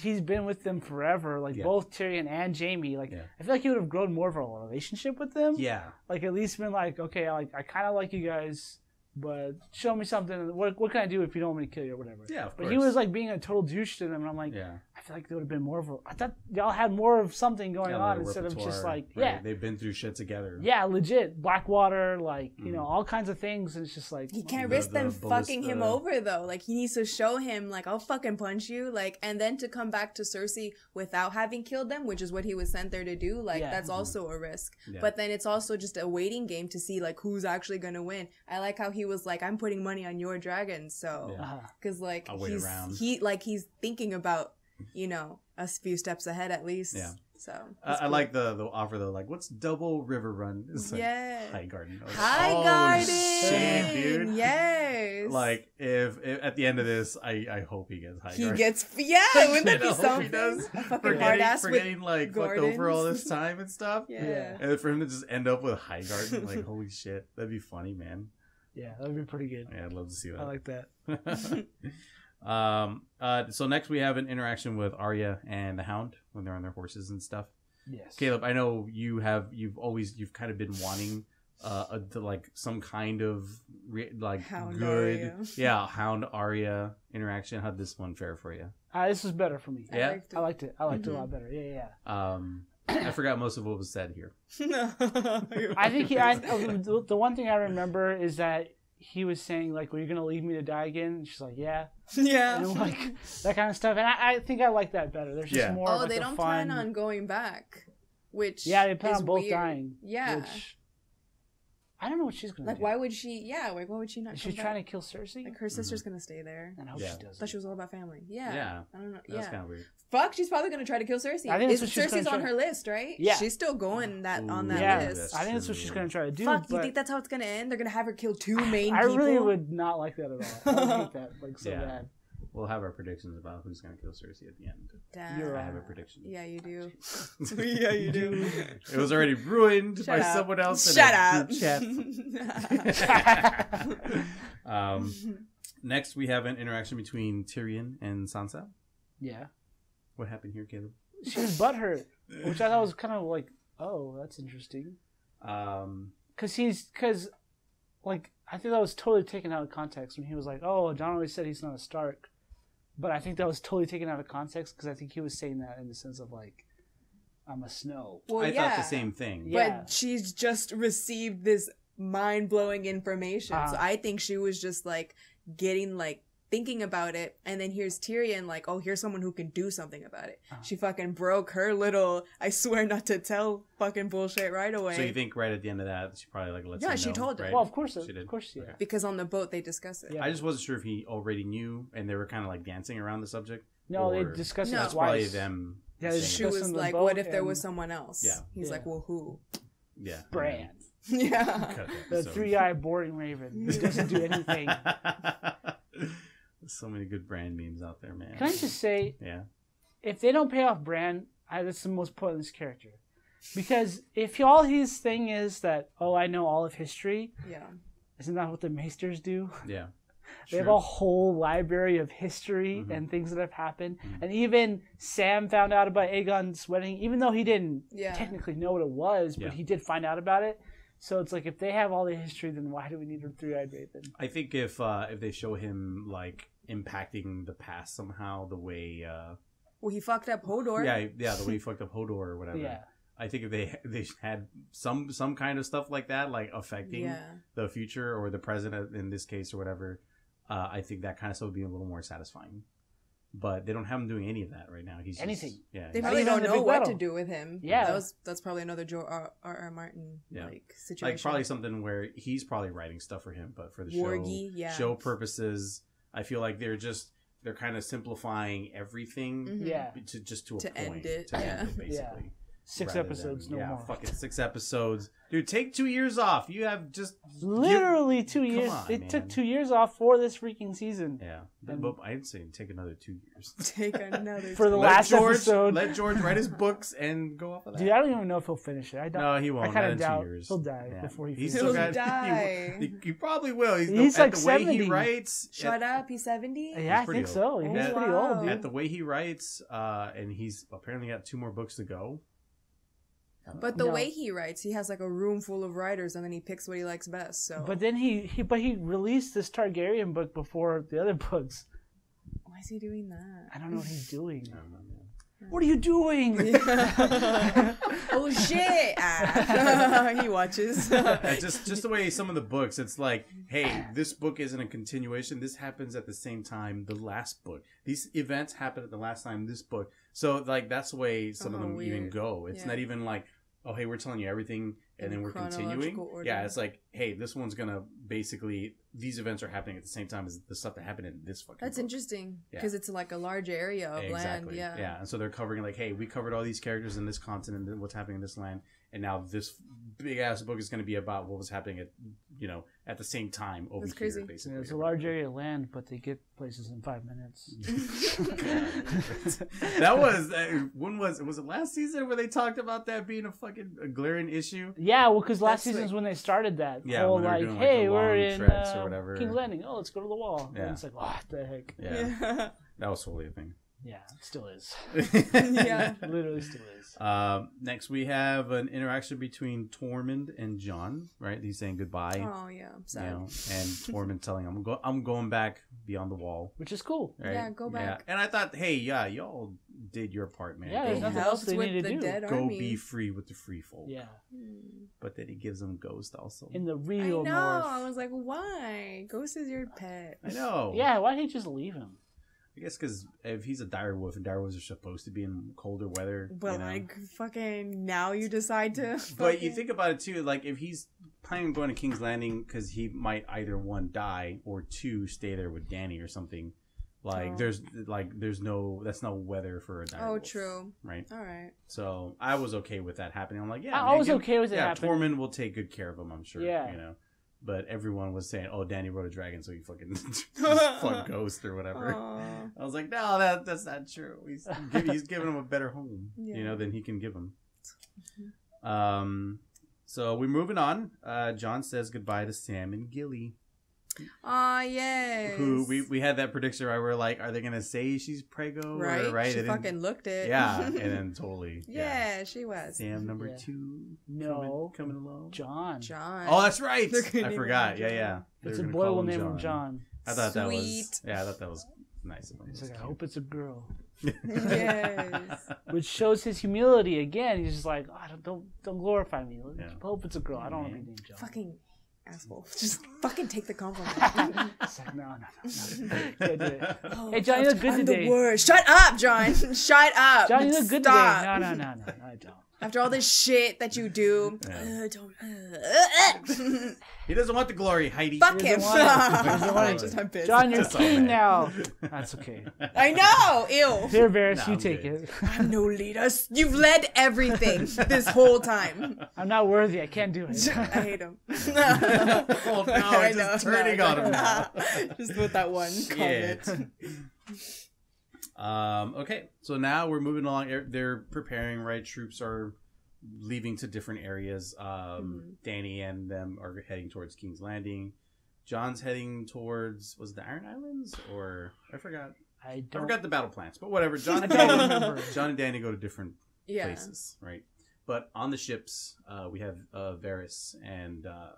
[SPEAKER 2] he's been with them forever. Like
[SPEAKER 1] Yeah.
[SPEAKER 2] both Tyrion and Jaime. Like
[SPEAKER 1] Yeah.
[SPEAKER 2] I feel like he would have grown more of a relationship with them.
[SPEAKER 1] Yeah,
[SPEAKER 2] Like at least been like, okay, like I kind of like you guys, but show me something. What what can I do if you don't want me to kill you or whatever?
[SPEAKER 1] yeah, of course.
[SPEAKER 2] But he was like being a total douche to them, and I'm like,
[SPEAKER 1] yeah,
[SPEAKER 2] I feel like there would have been more of a. I thought y'all had more of something going
[SPEAKER 1] Yeah,
[SPEAKER 2] on instead of just like,
[SPEAKER 1] right?
[SPEAKER 2] yeah,
[SPEAKER 1] they've been through shit together.
[SPEAKER 2] yeah, legit Blackwater, like you know all kinds of things, and it's just like
[SPEAKER 3] He can't
[SPEAKER 1] The-
[SPEAKER 3] risk
[SPEAKER 1] the
[SPEAKER 3] them
[SPEAKER 1] ballista-
[SPEAKER 3] fucking him over though. Like he needs to show him like I'll fucking punch you. Like and then to come back to Cersei without having killed them, which is what he was sent there to do. Like
[SPEAKER 2] Yeah.
[SPEAKER 3] that's
[SPEAKER 1] Mhm.
[SPEAKER 3] also a risk.
[SPEAKER 1] Yeah.
[SPEAKER 3] But then it's also just a waiting game to see like who's actually gonna win. I like how he was like I'm putting money on your dragon, so
[SPEAKER 1] Yeah.
[SPEAKER 3] because like
[SPEAKER 1] I'll wait
[SPEAKER 3] he's
[SPEAKER 1] around.
[SPEAKER 3] he like he's thinking about you know a few steps ahead at least.
[SPEAKER 1] Yeah.
[SPEAKER 3] So
[SPEAKER 1] I,
[SPEAKER 3] it's
[SPEAKER 1] I like the the offer though. Like, what's double Riverrun? It's like
[SPEAKER 3] yeah.
[SPEAKER 1] High Garden. I was like,
[SPEAKER 3] High
[SPEAKER 1] oh,
[SPEAKER 3] Garden,
[SPEAKER 1] shit, dude.
[SPEAKER 3] Yes.
[SPEAKER 1] Like, if, if at the end of this, I I hope he gets High
[SPEAKER 3] he
[SPEAKER 1] Garden.
[SPEAKER 3] gets yeah. Wouldn't that be
[SPEAKER 1] hope he
[SPEAKER 3] something?
[SPEAKER 1] does.
[SPEAKER 3] A fucking
[SPEAKER 1] forgetting,
[SPEAKER 3] hard ass
[SPEAKER 1] forgetting like fucked over all this time and stuff.
[SPEAKER 3] yeah.
[SPEAKER 1] And for him to just end up with High Garden, like holy shit, that'd be funny, man.
[SPEAKER 2] yeah, that would be pretty good.
[SPEAKER 1] Yeah, I'd love to see that.
[SPEAKER 2] I like that.
[SPEAKER 1] Um. Uh. So next we have an interaction with Arya and the Hound when they're on their horses and stuff.
[SPEAKER 2] Yes,
[SPEAKER 1] Caleb, I know you have. You've always. You've kind of been wanting. Uh, a, to, like some kind of re- like
[SPEAKER 3] Hound
[SPEAKER 1] good,
[SPEAKER 3] Arya.
[SPEAKER 1] yeah, Hound Arya interaction. How'd this one fare for you?
[SPEAKER 2] uh, this was better for me.
[SPEAKER 3] I
[SPEAKER 1] Yeah?
[SPEAKER 3] liked
[SPEAKER 2] I liked it. I liked it a
[SPEAKER 3] Mhm.
[SPEAKER 2] lot better. Yeah, yeah.
[SPEAKER 1] Um, I forgot most of what was said here.
[SPEAKER 3] no,
[SPEAKER 2] I think he. I, the, the one thing I remember is that he was saying like, "Were you gonna leave me to die again?" And she's like, "Yeah,"
[SPEAKER 3] yeah.
[SPEAKER 2] and like that kind of stuff. And I, I think I like that better. There's just
[SPEAKER 1] Yeah.
[SPEAKER 2] more.
[SPEAKER 3] oh,
[SPEAKER 2] of, like,
[SPEAKER 3] they don't
[SPEAKER 2] fun,
[SPEAKER 3] plan on going back, which
[SPEAKER 2] Yeah, they plan
[SPEAKER 3] is
[SPEAKER 2] on both
[SPEAKER 3] weird.
[SPEAKER 2] dying.
[SPEAKER 3] Yeah.
[SPEAKER 2] Which, I don't know what she's gonna
[SPEAKER 3] Like,
[SPEAKER 2] do.
[SPEAKER 3] why would she? Yeah, like, why would she not?
[SPEAKER 2] She's trying
[SPEAKER 3] back?
[SPEAKER 2] to kill Cersei.
[SPEAKER 3] Like, her sister's mm-hmm. gonna stay there.
[SPEAKER 2] and I hope
[SPEAKER 1] Yeah.
[SPEAKER 2] she
[SPEAKER 3] I thought
[SPEAKER 2] doesn't.
[SPEAKER 3] she was all about family. Yeah.
[SPEAKER 1] Yeah.
[SPEAKER 3] I don't know.
[SPEAKER 1] That's
[SPEAKER 3] yeah.
[SPEAKER 1] kind of weird.
[SPEAKER 3] Fuck, she's probably gonna try to kill Cersei.
[SPEAKER 2] I think that's
[SPEAKER 3] Is-
[SPEAKER 2] what she's
[SPEAKER 3] Cersei's on
[SPEAKER 2] try-
[SPEAKER 3] her list, right?
[SPEAKER 2] Yeah.
[SPEAKER 3] She's still going that on that
[SPEAKER 2] yeah,
[SPEAKER 3] list.
[SPEAKER 2] I think that's what she's gonna try to do.
[SPEAKER 3] Fuck, you think that's how it's gonna end? They're gonna have her kill two main
[SPEAKER 2] I
[SPEAKER 3] people.
[SPEAKER 2] really would not like that at all. I would hate that like so
[SPEAKER 1] Yeah.
[SPEAKER 2] bad.
[SPEAKER 1] We'll have our predictions about who's going to kill Cersei at the end.
[SPEAKER 3] Damn.
[SPEAKER 2] You're
[SPEAKER 1] I have a prediction.
[SPEAKER 3] Yeah, you do.
[SPEAKER 1] yeah,
[SPEAKER 3] you do.
[SPEAKER 1] It was already ruined
[SPEAKER 3] Shut
[SPEAKER 1] by
[SPEAKER 3] up.
[SPEAKER 1] someone else. in
[SPEAKER 3] Shut up.
[SPEAKER 1] group chat. um, next, we have an interaction between Tyrion and Sansa.
[SPEAKER 2] Yeah,
[SPEAKER 1] What happened here, Caleb?
[SPEAKER 2] she was butthurt, which I thought was kind of like, oh, that's interesting.
[SPEAKER 1] Um,
[SPEAKER 2] Cause he's cause, like I think that was totally taken out of context when he was like, oh, Jon always said he's not a Stark, but I think that was totally taken out of context because I think he was saying that in the sense of like, I'm a Snow.
[SPEAKER 3] well,
[SPEAKER 1] I
[SPEAKER 3] yeah.
[SPEAKER 1] thought the same thing.
[SPEAKER 2] Yeah.
[SPEAKER 3] But she's just received this mind blowing information. so
[SPEAKER 2] Ah.
[SPEAKER 3] I think she was just like getting like thinking about it and then here's Tyrion like, oh here's someone who can do something about it.
[SPEAKER 2] Ah.
[SPEAKER 3] She fucking broke her little I swear not to tell fucking bullshit right away.
[SPEAKER 1] So you think right at the end of that, she probably like lets
[SPEAKER 3] Yeah,
[SPEAKER 1] him
[SPEAKER 3] she
[SPEAKER 1] know,
[SPEAKER 3] told her.
[SPEAKER 1] right?
[SPEAKER 2] Well, of course,
[SPEAKER 1] She did.
[SPEAKER 2] of
[SPEAKER 1] did.
[SPEAKER 2] course, yeah.
[SPEAKER 1] Okay.
[SPEAKER 3] because on the boat they discuss it.
[SPEAKER 2] Yeah.
[SPEAKER 1] I just wasn't sure if he already knew, and they were kind of like dancing around the subject.
[SPEAKER 2] No, they
[SPEAKER 1] Or-
[SPEAKER 2] discussed
[SPEAKER 3] No.
[SPEAKER 2] it
[SPEAKER 1] That's probably them.
[SPEAKER 2] Yeah, they
[SPEAKER 3] She was like, what if there was someone else?
[SPEAKER 1] Yeah.
[SPEAKER 3] He's
[SPEAKER 2] Yeah.
[SPEAKER 3] like, well who?
[SPEAKER 1] yeah,
[SPEAKER 2] Bran,
[SPEAKER 3] yeah.
[SPEAKER 2] The
[SPEAKER 1] episode.
[SPEAKER 2] three-eyed boarding raven, who doesn't do anything.
[SPEAKER 1] so many good Bran memes out there, man.
[SPEAKER 2] Can I just say,
[SPEAKER 1] Yeah.
[SPEAKER 2] if they don't pay off Bran, I, that's the most pointless character. Because if all his thing is that, oh, I know all of history,
[SPEAKER 3] Yeah.
[SPEAKER 2] isn't that what the Maesters do?
[SPEAKER 1] Yeah.
[SPEAKER 2] They have a whole library of history
[SPEAKER 1] Mhm.
[SPEAKER 2] and things that have happened.
[SPEAKER 1] Mhm.
[SPEAKER 2] And even Sam found out about Aegon's wedding, even though he didn't
[SPEAKER 3] Yeah.
[SPEAKER 2] technically know what it was, but
[SPEAKER 1] Yeah.
[SPEAKER 2] he did find out about it. So it's like if they have all the history, then why do we need a three-eyed raven?
[SPEAKER 1] I think if uh, if they show him like impacting the past somehow, the way uh,
[SPEAKER 3] Well, he fucked up Hodor.
[SPEAKER 1] Yeah, yeah, the way he fucked up Hodor or whatever.
[SPEAKER 2] Yeah.
[SPEAKER 1] I think if they they had some some kind of stuff like that, like affecting
[SPEAKER 3] Yeah.
[SPEAKER 1] the future or the present in this case or whatever, uh, I think that kind of stuff would be a little more satisfying. But they don't have him doing any of that right now. He's just-
[SPEAKER 2] Anything.
[SPEAKER 1] yeah,
[SPEAKER 3] They probably don't know what
[SPEAKER 2] battle.
[SPEAKER 3] to do with him.
[SPEAKER 2] Yeah.
[SPEAKER 3] that was that's probably another George R. R. Martin
[SPEAKER 1] Yeah.
[SPEAKER 3] like situation.
[SPEAKER 1] like probably something where he's probably writing stuff for him, but for the show
[SPEAKER 3] yeah.
[SPEAKER 1] show purposes, I feel like they're just they're kind of simplifying everything
[SPEAKER 3] Mhm.
[SPEAKER 2] Yeah.
[SPEAKER 1] to just to a
[SPEAKER 3] To end
[SPEAKER 1] point
[SPEAKER 3] it,
[SPEAKER 1] to end
[SPEAKER 3] yeah.
[SPEAKER 1] it basically.
[SPEAKER 2] Six
[SPEAKER 1] rather
[SPEAKER 2] episodes,
[SPEAKER 1] than-
[SPEAKER 2] no
[SPEAKER 1] yeah,
[SPEAKER 2] more.
[SPEAKER 1] fucking six episodes, dude. Take two years off. You have just
[SPEAKER 2] Literally two years.
[SPEAKER 1] on,
[SPEAKER 2] it took two years off for this freaking season.
[SPEAKER 1] yeah.
[SPEAKER 2] And-
[SPEAKER 1] but I'd say take another two years.
[SPEAKER 3] Take another
[SPEAKER 2] For the
[SPEAKER 1] let
[SPEAKER 2] last
[SPEAKER 1] George,
[SPEAKER 2] episode.
[SPEAKER 1] Let George write his books and go off of that.
[SPEAKER 2] Dude, I don't even know if he'll finish it. I don't.
[SPEAKER 1] no, he won't.
[SPEAKER 2] I kind of doubt
[SPEAKER 1] years.
[SPEAKER 2] he'll die before he
[SPEAKER 1] He's
[SPEAKER 2] finishes.
[SPEAKER 1] still
[SPEAKER 3] He'll
[SPEAKER 1] got.
[SPEAKER 3] die.
[SPEAKER 1] He, he probably will. He's,
[SPEAKER 2] He's
[SPEAKER 1] the,
[SPEAKER 2] like
[SPEAKER 1] at the way
[SPEAKER 2] 70.
[SPEAKER 1] he writes.
[SPEAKER 3] Shut
[SPEAKER 1] at,
[SPEAKER 3] up, he's seventy.
[SPEAKER 2] Yeah, I think
[SPEAKER 1] old.
[SPEAKER 2] so. He's
[SPEAKER 1] Yeah.
[SPEAKER 2] pretty
[SPEAKER 3] Wow.
[SPEAKER 2] old, dude.
[SPEAKER 1] At the way he writes, uh, and he's apparently got two more books to go.
[SPEAKER 3] But the
[SPEAKER 2] No.
[SPEAKER 3] way he writes, he has like a room full of writers, and then he picks what he likes best. So,
[SPEAKER 2] But then he, he but he released this Targaryen book before the other books.
[SPEAKER 3] why is he doing that?
[SPEAKER 2] I don't know what he's doing.
[SPEAKER 1] I don't know.
[SPEAKER 2] What are you doing?
[SPEAKER 3] oh shit! Ah. he watches.
[SPEAKER 1] Yeah, just just the way some of the books, it's like, hey, this book isn't a continuation. This happens at the same time the last book. These events happen at the last time this book. So like that's the way some of
[SPEAKER 3] Oh,
[SPEAKER 1] them even go. It's
[SPEAKER 3] Yeah.
[SPEAKER 1] not even like, oh hey, we're telling you everything and
[SPEAKER 3] In
[SPEAKER 1] then we're continuing.
[SPEAKER 3] order.
[SPEAKER 1] Yeah, it's like, hey, this one's gonna basically these events are happening at the same time as the stuff that happened in this fucking.
[SPEAKER 3] That's
[SPEAKER 1] book.
[SPEAKER 3] interesting
[SPEAKER 1] Yeah.
[SPEAKER 3] because it's like a large area of
[SPEAKER 1] Exactly.
[SPEAKER 3] land. Yeah.
[SPEAKER 1] Yeah. And so they're covering like, hey, we covered all these characters in this continent and what's happening in this land, and now this big ass book is going to be about what was happening at, you know, at the same time over
[SPEAKER 3] That's
[SPEAKER 1] here,
[SPEAKER 3] crazy.
[SPEAKER 1] basically.
[SPEAKER 2] Yeah, it's a large area of land, but they get places in five minutes.
[SPEAKER 1] that was uh, when was it was it last season where they talked about that being a fucking a glaring issue?
[SPEAKER 2] Yeah, well, because last
[SPEAKER 3] That's
[SPEAKER 2] season's
[SPEAKER 3] like-
[SPEAKER 2] when they started that
[SPEAKER 1] Yeah,
[SPEAKER 2] whole
[SPEAKER 1] when they were
[SPEAKER 2] like,
[SPEAKER 1] doing, like,
[SPEAKER 2] hey, we're in
[SPEAKER 1] treks or
[SPEAKER 2] uh,
[SPEAKER 1] whatever.
[SPEAKER 2] King's Landing. Oh, let's go to the wall.
[SPEAKER 1] Yeah.
[SPEAKER 2] And it's like, what the heck?
[SPEAKER 1] Yeah,
[SPEAKER 3] Yeah.
[SPEAKER 1] that was totally a thing.
[SPEAKER 2] Yeah, it still is.
[SPEAKER 3] Yeah.
[SPEAKER 2] Literally still is.
[SPEAKER 1] Um, next, we have an interaction between Tormund and Jon. Right, he's saying goodbye.
[SPEAKER 3] oh yeah, I'm
[SPEAKER 1] you know, and Tormund telling him, "I'm, go- I'm going back beyond the wall."
[SPEAKER 2] Which is cool.
[SPEAKER 1] Right?
[SPEAKER 3] Yeah, go back.
[SPEAKER 1] And I thought, hey, yeah, y'all did your part, man.
[SPEAKER 2] Yeah,
[SPEAKER 1] go,
[SPEAKER 2] there's
[SPEAKER 3] It
[SPEAKER 2] nothing
[SPEAKER 1] be-
[SPEAKER 2] else
[SPEAKER 3] helps
[SPEAKER 2] they
[SPEAKER 3] with
[SPEAKER 2] need to
[SPEAKER 3] the
[SPEAKER 2] do.
[SPEAKER 3] dead
[SPEAKER 1] go
[SPEAKER 3] army.
[SPEAKER 1] be free with the free folk.
[SPEAKER 2] Yeah.
[SPEAKER 3] Hmm.
[SPEAKER 1] But then he gives them Ghost also.
[SPEAKER 2] In the
[SPEAKER 3] I
[SPEAKER 2] real
[SPEAKER 3] know.
[SPEAKER 2] North.
[SPEAKER 3] I was like, why? Ghost is your pet.
[SPEAKER 1] I know.
[SPEAKER 2] Yeah, why didn't he just leave him?
[SPEAKER 1] I guess because if he's a dire wolf, and dire wolves are supposed to be in colder weather.
[SPEAKER 3] But
[SPEAKER 1] you know?
[SPEAKER 3] like, fucking, now you decide to.
[SPEAKER 1] But you think about it too, like if he's planning on going to King's Landing because he might either one die or two stay there with Dany or something. Like
[SPEAKER 3] Oh.
[SPEAKER 1] there's like there's no that's no weather for a dire
[SPEAKER 3] Oh,
[SPEAKER 1] wolf,
[SPEAKER 3] true.
[SPEAKER 1] right?
[SPEAKER 3] All right.
[SPEAKER 1] So I was okay with that happening. I'm like, yeah,
[SPEAKER 2] I- I
[SPEAKER 1] man,
[SPEAKER 2] was
[SPEAKER 1] give-
[SPEAKER 2] okay with it
[SPEAKER 1] Yeah,
[SPEAKER 2] happening.
[SPEAKER 1] Tormund will take good care of him. I'm sure.
[SPEAKER 2] Yeah.
[SPEAKER 1] you know. But everyone was saying, "Oh, Dany rode a dragon, so he fucking fuck ghost or whatever."
[SPEAKER 3] Aw.
[SPEAKER 1] I was like, "No, that that's not true. He's give, he's giving him a better home,
[SPEAKER 3] Yeah.
[SPEAKER 1] you know, than he can give him." Um, so we're moving on. Uh, Jon says goodbye to Sam and Gilly,
[SPEAKER 3] Aw, yes.
[SPEAKER 1] who we we had that prediction where we're like, "Are they gonna say she's prego?"
[SPEAKER 3] right?
[SPEAKER 1] Or, right?
[SPEAKER 3] She
[SPEAKER 1] They didn't-
[SPEAKER 3] fucking looked it.
[SPEAKER 1] yeah, and then totally,
[SPEAKER 3] yeah, she was.
[SPEAKER 1] Sam number
[SPEAKER 2] Yeah.
[SPEAKER 1] two,
[SPEAKER 2] No.
[SPEAKER 1] coming, coming along.
[SPEAKER 2] Jon.
[SPEAKER 3] Jon.
[SPEAKER 1] Oh, that's right. I forgot. Yeah, yeah.
[SPEAKER 2] It's a boy.
[SPEAKER 1] call
[SPEAKER 2] We'll name him
[SPEAKER 1] Jon.
[SPEAKER 2] Jon.
[SPEAKER 1] I thought that was. Yeah, I thought that was nice of him.
[SPEAKER 2] He's
[SPEAKER 1] It was
[SPEAKER 2] like, I hope it's a girl.
[SPEAKER 3] Yes.
[SPEAKER 2] Which shows his humility again. He's just like, oh, don't, don't don't glorify me.
[SPEAKER 1] Yeah.
[SPEAKER 2] Hope it's a girl. I don't want to be named Jon.
[SPEAKER 3] fucking asshole. Just fucking take the compliment.
[SPEAKER 2] it's like, no, no, no, no. Can't do it.
[SPEAKER 3] Oh,
[SPEAKER 2] Hey, Jon, you look good
[SPEAKER 3] I'm
[SPEAKER 2] today.
[SPEAKER 3] the worst. Shut up, Jon. Shut up.
[SPEAKER 2] Jon, you look good
[SPEAKER 3] Stop.
[SPEAKER 2] today. No, no, no, no, no, I don't.
[SPEAKER 3] After all this shit that you do,
[SPEAKER 1] Yeah.
[SPEAKER 3] uh, don't. Uh,
[SPEAKER 1] He doesn't want the glory, Heidi.
[SPEAKER 3] fuck
[SPEAKER 2] He
[SPEAKER 3] him.
[SPEAKER 2] doesn't want. He doesn't want
[SPEAKER 3] I
[SPEAKER 2] it.
[SPEAKER 3] just I'm pissed.
[SPEAKER 2] Jon, you're
[SPEAKER 1] That's
[SPEAKER 2] king now. That's okay.
[SPEAKER 3] I know. Ew.
[SPEAKER 2] Here, Varys,
[SPEAKER 1] Nah,
[SPEAKER 2] you
[SPEAKER 1] I'm
[SPEAKER 2] take
[SPEAKER 1] good.
[SPEAKER 2] it.
[SPEAKER 3] I'm no leader. You've led everything this whole time.
[SPEAKER 2] I'm not worthy. I can't do it.
[SPEAKER 3] I hate him.
[SPEAKER 1] well, now
[SPEAKER 3] I
[SPEAKER 1] it's just
[SPEAKER 3] know,
[SPEAKER 1] turning
[SPEAKER 3] no,
[SPEAKER 1] on him now.
[SPEAKER 3] just with that one
[SPEAKER 1] Yeah.
[SPEAKER 3] comment.
[SPEAKER 1] Um, okay, so now we're moving along. They're- They're preparing, right? Troops are leaving to different areas. Um,
[SPEAKER 3] Mhm.
[SPEAKER 1] Dany and them are heading towards King's Landing. Jon's heading towards was it the Iron Islands or I forgot.
[SPEAKER 2] I
[SPEAKER 1] I
[SPEAKER 2] don't.
[SPEAKER 1] forgot the battle plans, but whatever. Jon,
[SPEAKER 2] I don't remember.
[SPEAKER 1] Jon and Dany go to different
[SPEAKER 3] Yeah.
[SPEAKER 1] places, right? But on the ships, uh, we have uh, Varys and uh,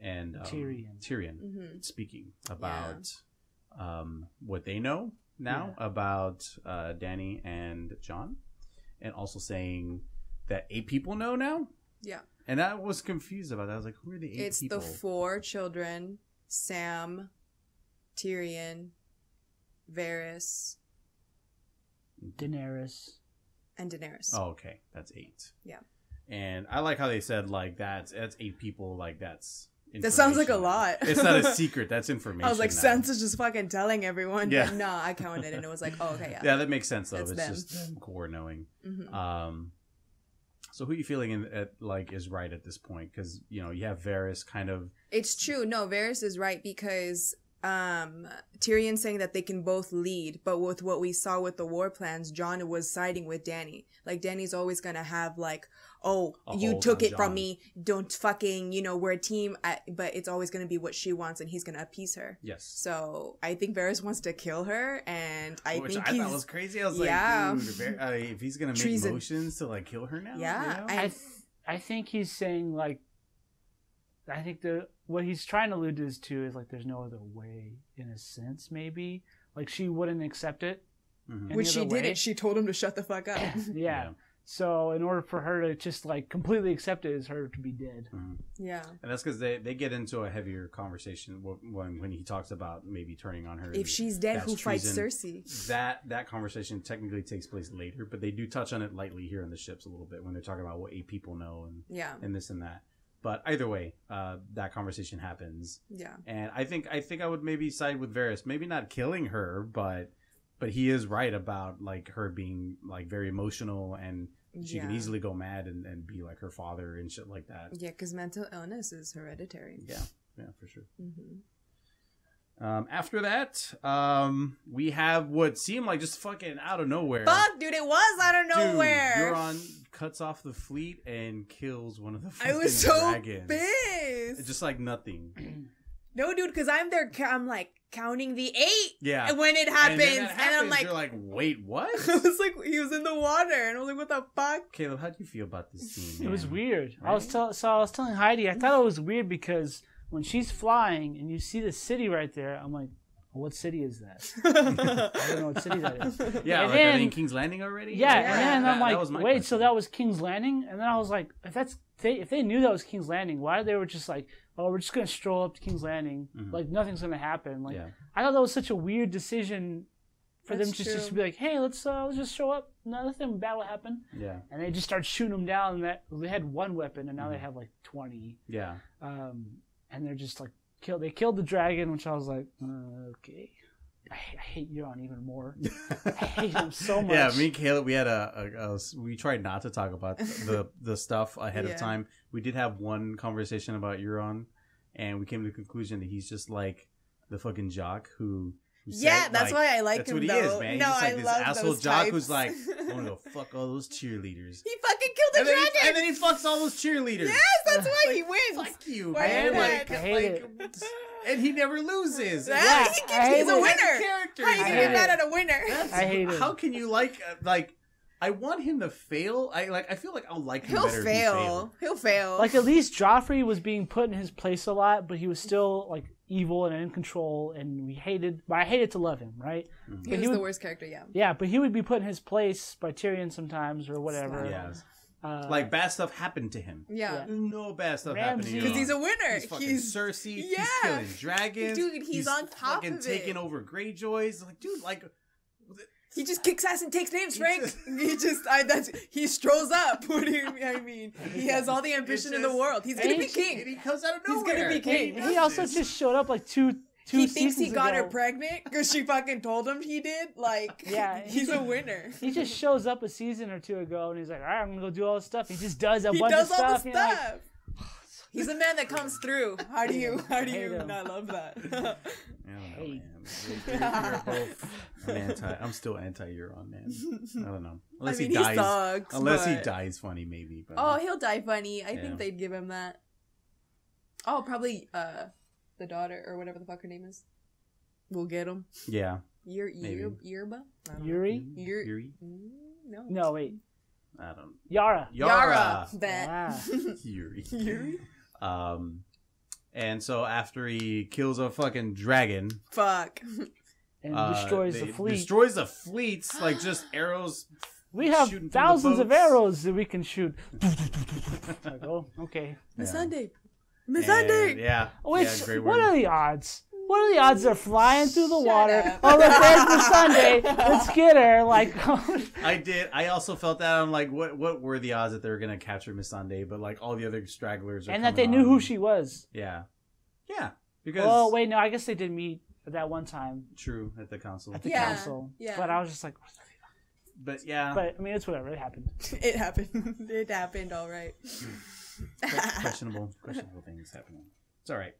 [SPEAKER 1] and um,
[SPEAKER 2] Tyrion.
[SPEAKER 1] Tyrion
[SPEAKER 3] hmm
[SPEAKER 1] speaking about um, what they know, now about uh, Dany and Jon, and also saying that eight people know now.
[SPEAKER 3] Yeah.
[SPEAKER 1] And I was confused about that. I was like, who are the eight
[SPEAKER 3] It's
[SPEAKER 1] people?
[SPEAKER 3] the four children: Sam, Tyrion, Varys,
[SPEAKER 2] Daenerys.
[SPEAKER 3] and Daenerys.
[SPEAKER 1] oh, okay, that's eight.
[SPEAKER 3] Yeah.
[SPEAKER 1] And I like how they said like that's that's eight people. Like that's
[SPEAKER 3] That sounds like a lot.
[SPEAKER 1] It's not a secret. That's information.
[SPEAKER 3] I was like,
[SPEAKER 1] now.
[SPEAKER 3] Sansa's just fucking telling everyone.
[SPEAKER 1] Yeah.
[SPEAKER 3] But nah, I counted and it was like, oh, okay, yeah.
[SPEAKER 1] Yeah, that makes sense though.
[SPEAKER 3] That's
[SPEAKER 1] it's
[SPEAKER 3] them.
[SPEAKER 1] just core knowing.
[SPEAKER 3] Mhm.
[SPEAKER 1] Um, so who are you feeling in, at like is right at this point? Because you know you have Varys kind of
[SPEAKER 3] It's true. No, Varys is right because um Tyrion saying that they can both lead, but with what we saw with the war plans, Jon was siding with Dany. Like Dany's always gonna have like, oh, you took
[SPEAKER 1] on
[SPEAKER 3] it from me. Don't fucking, you know, we're a team. At, but it's always gonna be what she wants, and he's gonna appease her.
[SPEAKER 1] yes,
[SPEAKER 3] So I think Varys wants to kill her, and I
[SPEAKER 1] which
[SPEAKER 3] think
[SPEAKER 1] I
[SPEAKER 3] he's
[SPEAKER 1] thought was crazy. I was
[SPEAKER 3] Yeah.
[SPEAKER 1] like, dude, Var- uh, if he's gonna make
[SPEAKER 3] Treason.
[SPEAKER 1] motions to like kill her now,
[SPEAKER 3] Yeah,
[SPEAKER 1] you know?
[SPEAKER 3] I-
[SPEAKER 2] I th- I think he's saying like I think the what he's trying to allude to is too is like there's no other way in a sense maybe like she wouldn't accept it
[SPEAKER 1] Mhm.
[SPEAKER 2] any
[SPEAKER 3] when she
[SPEAKER 2] other
[SPEAKER 3] did
[SPEAKER 2] way.
[SPEAKER 3] it, she told him to shut the fuck up.
[SPEAKER 2] yeah. So in order for her to just like completely accept it is her to be dead.
[SPEAKER 1] Mhm.
[SPEAKER 3] yeah.
[SPEAKER 1] And that's because they, they get into a heavier conversation when when he talks about maybe turning on her.
[SPEAKER 3] If she's dead,
[SPEAKER 1] That's
[SPEAKER 3] who fights
[SPEAKER 1] treason.
[SPEAKER 3] Cersei?
[SPEAKER 1] that that conversation technically takes place later, but they do touch on it lightly here in the ships a little bit when they're talking about what eight people know and
[SPEAKER 3] Yeah,
[SPEAKER 1] and this and that. But either way, uh, that conversation happens,
[SPEAKER 3] yeah.
[SPEAKER 1] and I think I think I would maybe side with Varys. Maybe not killing her, but but he is right about like her being like very emotional and she
[SPEAKER 3] yeah.
[SPEAKER 1] can easily go mad and, and be like her father and shit like that.
[SPEAKER 3] Yeah, because mental illness is hereditary.
[SPEAKER 1] Yeah, yeah, for sure.
[SPEAKER 3] hmm
[SPEAKER 1] Um, after that, um, we have what seemed like just fucking out of nowhere.
[SPEAKER 3] Fuck, dude, it was out of nowhere.
[SPEAKER 1] Dude, Euron cuts off the fleet and kills one of the
[SPEAKER 3] I was so
[SPEAKER 1] dragons.
[SPEAKER 3] pissed.
[SPEAKER 1] Just like nothing.
[SPEAKER 3] no, dude, because I'm there. I'm like counting the eight
[SPEAKER 1] Yeah.
[SPEAKER 3] when it
[SPEAKER 1] And
[SPEAKER 3] happens, and, I'm like,
[SPEAKER 1] you're like, wait, what?
[SPEAKER 3] I was like, he was in the water, and I was like, what the fuck?
[SPEAKER 1] Caleb, how do you feel about this scene?
[SPEAKER 2] It was
[SPEAKER 1] man?
[SPEAKER 2] weird. I was
[SPEAKER 1] Right?
[SPEAKER 2] tell- so I was telling Heidi I thought it was weird because when she's flying and you see the city right there, I'm like, well, what city is that? I don't know what city that is.
[SPEAKER 1] Yeah,
[SPEAKER 2] And
[SPEAKER 1] like, are they
[SPEAKER 2] then-
[SPEAKER 1] in King's Landing already?
[SPEAKER 2] Yeah,
[SPEAKER 3] Yeah.
[SPEAKER 2] and then
[SPEAKER 1] That-
[SPEAKER 2] I'm like, wait,
[SPEAKER 1] question.
[SPEAKER 2] so that was King's Landing? And then I was like, if that's they, if they knew that was King's Landing, why they were just like, oh, we're just gonna stroll up to King's Landing,
[SPEAKER 1] Mhm.
[SPEAKER 2] like nothing's gonna happen. Like
[SPEAKER 1] Yeah.
[SPEAKER 2] I thought that was such a weird decision for them
[SPEAKER 3] That's
[SPEAKER 2] just just to be like, hey, let's uh, let's just show up, nothing bad will happen,
[SPEAKER 1] Yeah.
[SPEAKER 2] and they just start shooting them down. And that they had one weapon, and now they
[SPEAKER 1] Mhm.
[SPEAKER 2] have like twenty,
[SPEAKER 1] Yeah.
[SPEAKER 2] um, and they're just like kill. They killed the dragon, which I was like, uh, okay. I, I hate Euron even more. I hate him so much.
[SPEAKER 1] Yeah, me and Caleb, we had a, a, a- we tried not to talk about the the stuff ahead
[SPEAKER 3] Yeah.
[SPEAKER 1] of time. We did have one conversation about Euron, and we came to the conclusion that he's just like the fucking jock who. who
[SPEAKER 3] Yeah,
[SPEAKER 1] said,
[SPEAKER 3] that's
[SPEAKER 1] like,
[SPEAKER 3] why I like
[SPEAKER 1] that's
[SPEAKER 3] him
[SPEAKER 1] what he is, man.
[SPEAKER 3] No,
[SPEAKER 1] he's just like
[SPEAKER 3] I
[SPEAKER 1] this
[SPEAKER 3] love
[SPEAKER 1] asshole
[SPEAKER 3] those
[SPEAKER 1] jock
[SPEAKER 3] types.
[SPEAKER 1] who's like, I want to go fuck all those cheerleaders.
[SPEAKER 3] he fucking killed the
[SPEAKER 1] and, then he,
[SPEAKER 3] dragon.
[SPEAKER 1] and then he fucks all those cheerleaders.
[SPEAKER 3] yes, that's why he wins.
[SPEAKER 1] Fuck you, man. Like.
[SPEAKER 2] I hate
[SPEAKER 1] like, and he never loses.
[SPEAKER 3] Yeah,
[SPEAKER 2] Yeah,
[SPEAKER 3] he keeps,
[SPEAKER 2] I hate
[SPEAKER 3] he's a winner.
[SPEAKER 1] Character.
[SPEAKER 3] How you
[SPEAKER 2] I
[SPEAKER 3] gonna
[SPEAKER 2] hate
[SPEAKER 3] get mad
[SPEAKER 2] it.
[SPEAKER 3] at a winner?
[SPEAKER 1] That's-
[SPEAKER 2] I hate him.
[SPEAKER 1] How can you like uh, like? I want him to fail. I like. I feel like I'll like him
[SPEAKER 3] He'll
[SPEAKER 1] better if he
[SPEAKER 3] fail. He'll fail.
[SPEAKER 2] like at least Joffrey was being put in his place a lot, but he was still like evil and in control, and we hated. But I hated to love him, right?
[SPEAKER 3] he
[SPEAKER 2] but
[SPEAKER 3] was
[SPEAKER 2] he
[SPEAKER 3] the worst character. Yeah.
[SPEAKER 2] Yeah, but he would be put in his place by Tyrion sometimes or whatever.
[SPEAKER 1] Yeah,
[SPEAKER 2] Uh,
[SPEAKER 1] like bad stuff happened to him.
[SPEAKER 3] Yeah.
[SPEAKER 1] No bad stuff
[SPEAKER 2] Ramsay-
[SPEAKER 1] happened to him.
[SPEAKER 3] Because he's a winner.
[SPEAKER 1] He's fucking
[SPEAKER 3] He's
[SPEAKER 1] Cersei.
[SPEAKER 3] Yeah.
[SPEAKER 1] He's killing dragons.
[SPEAKER 3] Dude, he's on top
[SPEAKER 1] fucking
[SPEAKER 3] of it.
[SPEAKER 1] taking over Greyjoys. Like, dude, like,
[SPEAKER 3] he just kicks ass and takes names, Frank.
[SPEAKER 1] just-
[SPEAKER 3] he just I that's he strolls up. What do you mean? I mean? He has all the ambition in the world. He's gonna be
[SPEAKER 2] and
[SPEAKER 1] and
[SPEAKER 3] king.
[SPEAKER 1] he comes out of nowhere.
[SPEAKER 3] He's gonna be king.
[SPEAKER 1] does
[SPEAKER 2] he also
[SPEAKER 1] this.
[SPEAKER 2] just showed up like two two
[SPEAKER 3] He thinks he
[SPEAKER 2] seasons
[SPEAKER 3] got her pregnant because she fucking told him he did. Like,
[SPEAKER 2] Yeah,
[SPEAKER 3] he's
[SPEAKER 2] he-
[SPEAKER 3] a winner.
[SPEAKER 2] He just shows up a season or two ago, and he's like, "All right, I'm gonna go do all this stuff." He just does a
[SPEAKER 3] He
[SPEAKER 2] bunch
[SPEAKER 3] does
[SPEAKER 2] of
[SPEAKER 3] all
[SPEAKER 2] stuff.
[SPEAKER 3] the
[SPEAKER 2] and you're like,
[SPEAKER 3] stuff. He's a man that comes through. How do you how do you
[SPEAKER 2] him.
[SPEAKER 3] not love that?
[SPEAKER 1] I don't know, both. I'm anti. I'm still anti Euron, man. I don't know.
[SPEAKER 3] I
[SPEAKER 1] Unless
[SPEAKER 3] mean,
[SPEAKER 1] he
[SPEAKER 3] he
[SPEAKER 1] dies.
[SPEAKER 3] sucks.
[SPEAKER 1] unless he dies funny, maybe. But
[SPEAKER 3] Oh, he'll die funny. I
[SPEAKER 1] Yeah.
[SPEAKER 3] think they'd give him that. Oh, probably uh the daughter or whatever the fuck her name is. We'll get him.
[SPEAKER 1] yeah.
[SPEAKER 3] Yer
[SPEAKER 1] Maybe.
[SPEAKER 3] Yer Yerba? I.
[SPEAKER 2] Yuri?
[SPEAKER 3] Yer-
[SPEAKER 1] Yuri.
[SPEAKER 3] Mm, no.
[SPEAKER 2] No, wait,
[SPEAKER 1] I don't.
[SPEAKER 2] Yara.
[SPEAKER 1] Yara.
[SPEAKER 3] Bet.
[SPEAKER 2] Ah.
[SPEAKER 1] Yuri.
[SPEAKER 3] Yuri.
[SPEAKER 1] Um, and so after he kills a fucking dragon,
[SPEAKER 3] Fuck.
[SPEAKER 2] and
[SPEAKER 1] Uh,
[SPEAKER 2] destroys the fleet.
[SPEAKER 1] Destroys the fleets, like just arrows.
[SPEAKER 2] we have
[SPEAKER 1] shooting from the
[SPEAKER 2] thousands of arrows that we can shoot. like, oh, okay.
[SPEAKER 1] Yeah.
[SPEAKER 3] Sunday. Miss
[SPEAKER 1] And,
[SPEAKER 3] Sunday.
[SPEAKER 1] yeah.
[SPEAKER 2] Oh, Which
[SPEAKER 1] yeah, great
[SPEAKER 2] what are the odds? What are the odds they're flying through the
[SPEAKER 3] Shut
[SPEAKER 2] water?
[SPEAKER 3] up.
[SPEAKER 2] Oh, look, there's the Sunday. Let's get her. Like,
[SPEAKER 1] I did. I also felt that. I'm like, what? What were the odds that they were gonna capture Missandei? But like all the other stragglers, are
[SPEAKER 2] and that they
[SPEAKER 1] coming
[SPEAKER 2] knew who she was.
[SPEAKER 1] Yeah, yeah. Because
[SPEAKER 2] Oh wait, no, I guess they did meet that one time
[SPEAKER 1] true at the council.
[SPEAKER 2] at the
[SPEAKER 3] Yeah,
[SPEAKER 2] council.
[SPEAKER 3] yeah.
[SPEAKER 2] But I was just like,
[SPEAKER 1] but yeah,
[SPEAKER 2] but I mean, it's whatever. It happened.
[SPEAKER 3] It happened. It happened. All right.
[SPEAKER 1] Que- questionable, questionable things happening. It's all right.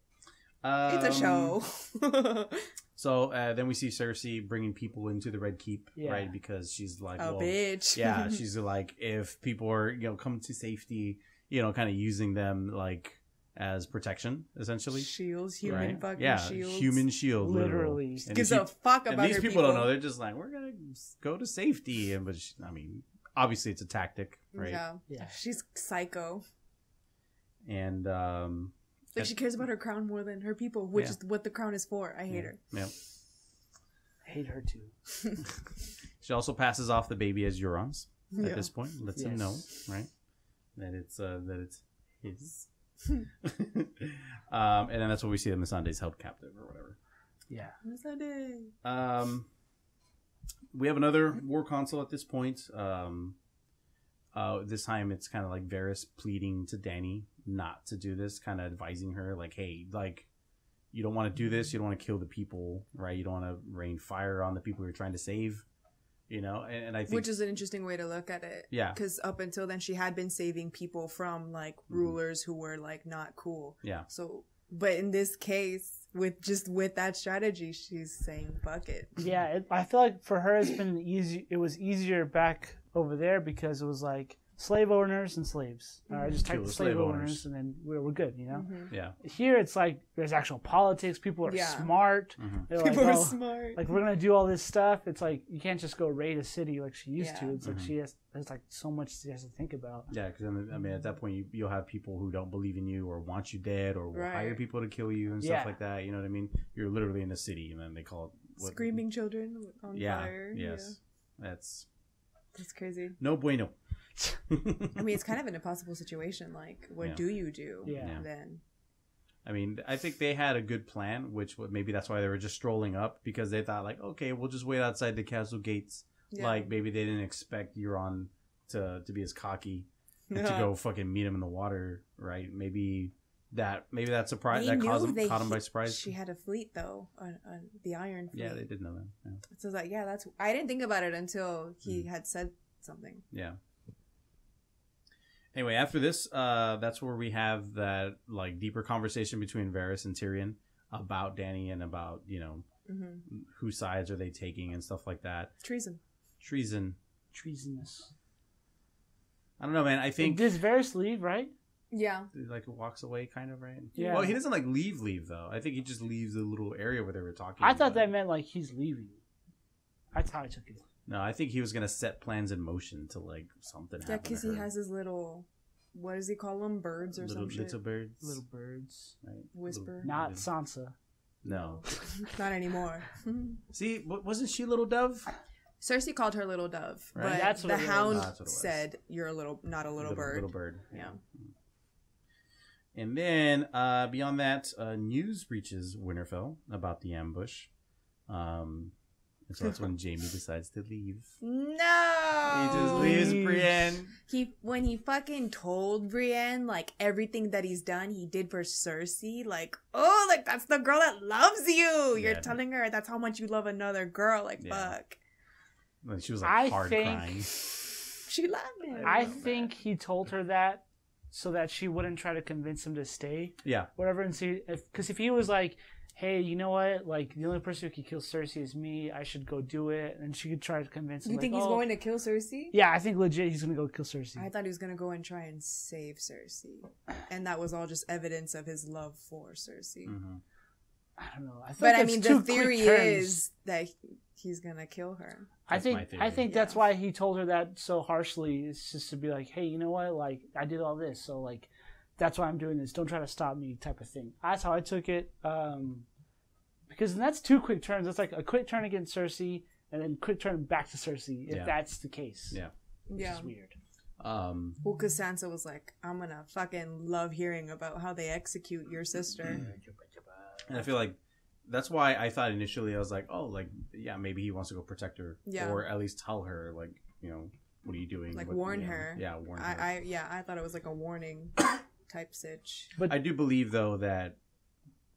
[SPEAKER 3] It's a
[SPEAKER 1] Um,
[SPEAKER 3] show.
[SPEAKER 1] So uh, then we see Cersei bringing people into the Red Keep,
[SPEAKER 2] Yeah.
[SPEAKER 1] right? Because she's like,
[SPEAKER 3] oh,
[SPEAKER 1] well,
[SPEAKER 3] bitch.
[SPEAKER 1] yeah, she's like, if people are, you know, come to safety, you know, kind of using them like as protection, essentially.
[SPEAKER 3] shields, human
[SPEAKER 1] right?
[SPEAKER 3] fucking
[SPEAKER 1] yeah,
[SPEAKER 3] shields.
[SPEAKER 1] human shield,
[SPEAKER 2] Literally.
[SPEAKER 1] And
[SPEAKER 3] Gives
[SPEAKER 1] these,
[SPEAKER 3] a fuck
[SPEAKER 1] and
[SPEAKER 3] about
[SPEAKER 1] these
[SPEAKER 3] her
[SPEAKER 1] people, don't know. They're just like, we're gonna go to safety, and but she, I mean, obviously it's a tactic, right?
[SPEAKER 3] Yeah.
[SPEAKER 2] Yeah.
[SPEAKER 3] She's psycho.
[SPEAKER 1] And um,
[SPEAKER 3] Like she cares about her crown more than her people, which
[SPEAKER 1] Yeah.
[SPEAKER 3] is what the crown is for. I hate her.
[SPEAKER 1] yeah,
[SPEAKER 2] I hate her too.
[SPEAKER 1] she also passes off the baby as Euron's
[SPEAKER 3] Yeah.
[SPEAKER 1] at this point. Lets him know, right, that it's uh, that it's his. um, and then that's what we see the Missandei's held captive or whatever.
[SPEAKER 2] Yeah.
[SPEAKER 3] Sunday.
[SPEAKER 1] Um, we have another war console at this point. Um, uh, this time it's kind of like Varys pleading to Dany not to do this, kind of advising her like, "Hey, like, you don't want to do this. You don't want to kill the people, right? You don't want to rain fire on the people you're trying to save." You know, and, and I think
[SPEAKER 3] Which is an interesting way to look at it.
[SPEAKER 1] Yeah.
[SPEAKER 3] Because up until then, she had been saving people from like mm-hmm. rulers who were like not cool.
[SPEAKER 1] yeah,
[SPEAKER 3] So, but in this case, with just with that strategy, she's saying fuck it.
[SPEAKER 2] Yeah, it, I feel like for her it's been easy. It was easier back over there because it was like slave owners and slaves. All right, just type
[SPEAKER 1] Kill
[SPEAKER 2] the
[SPEAKER 1] the
[SPEAKER 2] slave,
[SPEAKER 1] slave
[SPEAKER 2] owners,
[SPEAKER 1] owners.
[SPEAKER 2] and then we're, we're good. You know.
[SPEAKER 3] Mhm.
[SPEAKER 1] yeah,
[SPEAKER 2] Here it's like there's actual politics. People are
[SPEAKER 3] Yeah.
[SPEAKER 2] smart.
[SPEAKER 1] Mhm.
[SPEAKER 2] They're like,
[SPEAKER 3] People are
[SPEAKER 2] oh,
[SPEAKER 3] smart.
[SPEAKER 2] like we're gonna do all this stuff. It's like you can't just go raid a city like she used
[SPEAKER 3] Yeah.
[SPEAKER 2] to. It's like
[SPEAKER 1] Mhm.
[SPEAKER 2] she has there's like so much she has to think about.
[SPEAKER 1] yeah. Because I mean, at that point, you, you'll have people who don't believe in you or want you dead or will
[SPEAKER 3] Right.
[SPEAKER 1] hire people to kill you and
[SPEAKER 2] Yeah.
[SPEAKER 1] stuff like that. You know what I mean? You're literally in a city, and then they call it what-
[SPEAKER 3] Screaming children on
[SPEAKER 1] Yeah.
[SPEAKER 3] fire.
[SPEAKER 1] Yes. That's
[SPEAKER 3] Yeah. That's crazy.
[SPEAKER 1] no bueno.
[SPEAKER 3] I mean, it's kind of an impossible situation. Like, what
[SPEAKER 1] Yeah.
[SPEAKER 3] do you do
[SPEAKER 2] Yeah.
[SPEAKER 1] Yeah.
[SPEAKER 3] then?
[SPEAKER 1] I mean, I think they had a good plan, which maybe that's why they were just strolling up because they thought like, okay, we'll just wait outside the castle gates.
[SPEAKER 3] Yeah.
[SPEAKER 1] Like maybe they didn't expect Euron to to be as cocky and to go fucking meet him in the water, right? Maybe that maybe that surprise
[SPEAKER 3] They
[SPEAKER 1] that caused
[SPEAKER 3] knew
[SPEAKER 1] him, caught him by surprise.
[SPEAKER 3] She had a fleet though, on, on the Iron Fleet.
[SPEAKER 1] yeah, they did know that. Yeah.
[SPEAKER 3] So I was like, yeah, that's. I didn't think about it until he
[SPEAKER 1] Mm.
[SPEAKER 3] had said something.
[SPEAKER 1] Yeah. Anyway, after this, uh, that's where we have that like deeper conversation between Varys and Tyrion about Dany and about you know
[SPEAKER 3] hmm
[SPEAKER 1] whose sides are they taking and stuff like that.
[SPEAKER 3] Treason.
[SPEAKER 1] Treason.
[SPEAKER 2] Treasonous.
[SPEAKER 1] I don't know, man. I think
[SPEAKER 2] Does Varys leave? Right?
[SPEAKER 3] Yeah.
[SPEAKER 1] like walks away, kind of, right?
[SPEAKER 2] Yeah.
[SPEAKER 1] Well, he doesn't like leave, leave though. I think he just leaves the little area where they were talking.
[SPEAKER 2] I thought
[SPEAKER 1] but-
[SPEAKER 2] that meant like he's leaving. That's how I took it.
[SPEAKER 1] No, I think he was gonna set plans in motion to like something
[SPEAKER 3] Yeah, because he has his little. What does he call them? Birds or
[SPEAKER 1] little
[SPEAKER 3] some shit.
[SPEAKER 1] little birds,
[SPEAKER 2] Little birds.
[SPEAKER 1] right?
[SPEAKER 3] Whisper.
[SPEAKER 1] Little-
[SPEAKER 2] Not
[SPEAKER 1] little-
[SPEAKER 2] Sansa.
[SPEAKER 1] No.
[SPEAKER 3] Not anymore.
[SPEAKER 1] See, wa- wasn't she little dove?
[SPEAKER 3] Cersei called her little dove,
[SPEAKER 1] Right.
[SPEAKER 3] but
[SPEAKER 2] That's
[SPEAKER 3] the
[SPEAKER 2] it was.
[SPEAKER 3] hound
[SPEAKER 1] That's what it was.
[SPEAKER 3] said, "You're a little, not a little, bird."
[SPEAKER 1] Little bird.
[SPEAKER 3] Yeah.
[SPEAKER 1] And then uh, beyond that, uh, news reaches Winterfell about the ambush. Um, and so that's when Jaime decides to leave.
[SPEAKER 3] No.
[SPEAKER 1] He just leaves
[SPEAKER 2] Leaves.
[SPEAKER 1] Brienne.
[SPEAKER 3] He when he fucking told Brienne like everything that he's done, he did for Cersei. Like, oh, like that's the girl that loves you. You're
[SPEAKER 1] Yeah.
[SPEAKER 3] telling her that's how much you love another girl. Like,
[SPEAKER 1] Yeah.
[SPEAKER 3] fuck.
[SPEAKER 1] Like, she was like
[SPEAKER 2] I
[SPEAKER 1] hard
[SPEAKER 2] think-
[SPEAKER 1] crying.
[SPEAKER 3] She loved him.
[SPEAKER 2] I think he told her that so that she wouldn't try to convince him to stay,
[SPEAKER 1] Yeah.
[SPEAKER 2] whatever. And see, because if, he was like, "Hey, you know what? Like the only person who can kill Cersei is me. I should go do it," and she could try to convince him.
[SPEAKER 3] You
[SPEAKER 2] like,
[SPEAKER 3] think he's
[SPEAKER 2] "Oh,
[SPEAKER 3] going to kill Cersei?
[SPEAKER 2] Yeah, I think legit he's gonna go kill Cersei.
[SPEAKER 3] I thought he was gonna go and try and save Cersei, and that was all just evidence of his love for Cersei.
[SPEAKER 1] hmm
[SPEAKER 2] I don't know. I feel
[SPEAKER 3] But
[SPEAKER 2] like
[SPEAKER 3] I mean, the theory is that he's gonna kill her.
[SPEAKER 2] I think I
[SPEAKER 1] theory.
[SPEAKER 2] think that's why he told her that so harshly. It's just to be like, hey, you know what? Like I did all this, so like that's why I'm doing this. Don't try to stop me, type of thing. That's how I took it. Um, because that's two quick turns. That's like a quick turn against Cersei and then quick turn back to Cersei. If
[SPEAKER 1] Yeah.
[SPEAKER 2] that's the case,
[SPEAKER 1] Yeah.
[SPEAKER 2] which
[SPEAKER 3] Yeah.
[SPEAKER 2] is weird.
[SPEAKER 1] Um,
[SPEAKER 3] Well, because Sansa was like, I'm gonna fucking love hearing about how they execute your sister.
[SPEAKER 1] and I feel like that's why I thought initially I was like, oh, like yeah, maybe he wants to go protect her,
[SPEAKER 3] Yeah.
[SPEAKER 1] or at least tell her, like you know, what are you doing?
[SPEAKER 3] Like,
[SPEAKER 1] What-
[SPEAKER 3] warn
[SPEAKER 1] you know,
[SPEAKER 3] her.
[SPEAKER 1] Yeah, warn her.
[SPEAKER 3] I, I, yeah, I thought it was like a warning type sitch.
[SPEAKER 2] But
[SPEAKER 1] I do believe though that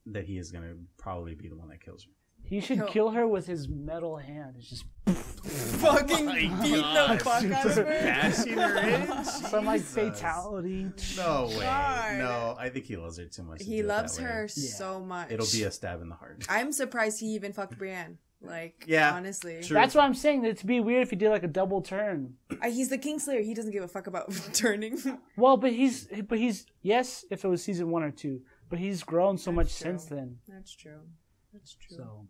[SPEAKER 1] that he is gonna probably be the one that kills her.
[SPEAKER 2] he should
[SPEAKER 3] Yo.
[SPEAKER 2] kill her with his metal hand. It's just
[SPEAKER 3] fucking beat the fuck out of her.
[SPEAKER 1] Bashing her in?
[SPEAKER 2] some like fatality.
[SPEAKER 1] No way.
[SPEAKER 3] God.
[SPEAKER 1] No, I think he loves her too much.
[SPEAKER 3] He
[SPEAKER 1] do it that
[SPEAKER 3] loves her
[SPEAKER 2] Yeah.
[SPEAKER 3] so much.
[SPEAKER 1] It'll be a stab in the heart.
[SPEAKER 3] I'm surprised he even fucked Brienne. Like,
[SPEAKER 1] Yeah,
[SPEAKER 3] honestly,
[SPEAKER 1] True.
[SPEAKER 2] That's why I'm saying that it'd be weird if he did like a double turn.
[SPEAKER 3] Uh, he's the Kingslayer. He doesn't give a fuck about turning.
[SPEAKER 2] Well, but he's but he's yes, if it was season one or two, but he's grown so much
[SPEAKER 3] true.
[SPEAKER 2] since then.
[SPEAKER 3] That's true. That's true.
[SPEAKER 2] So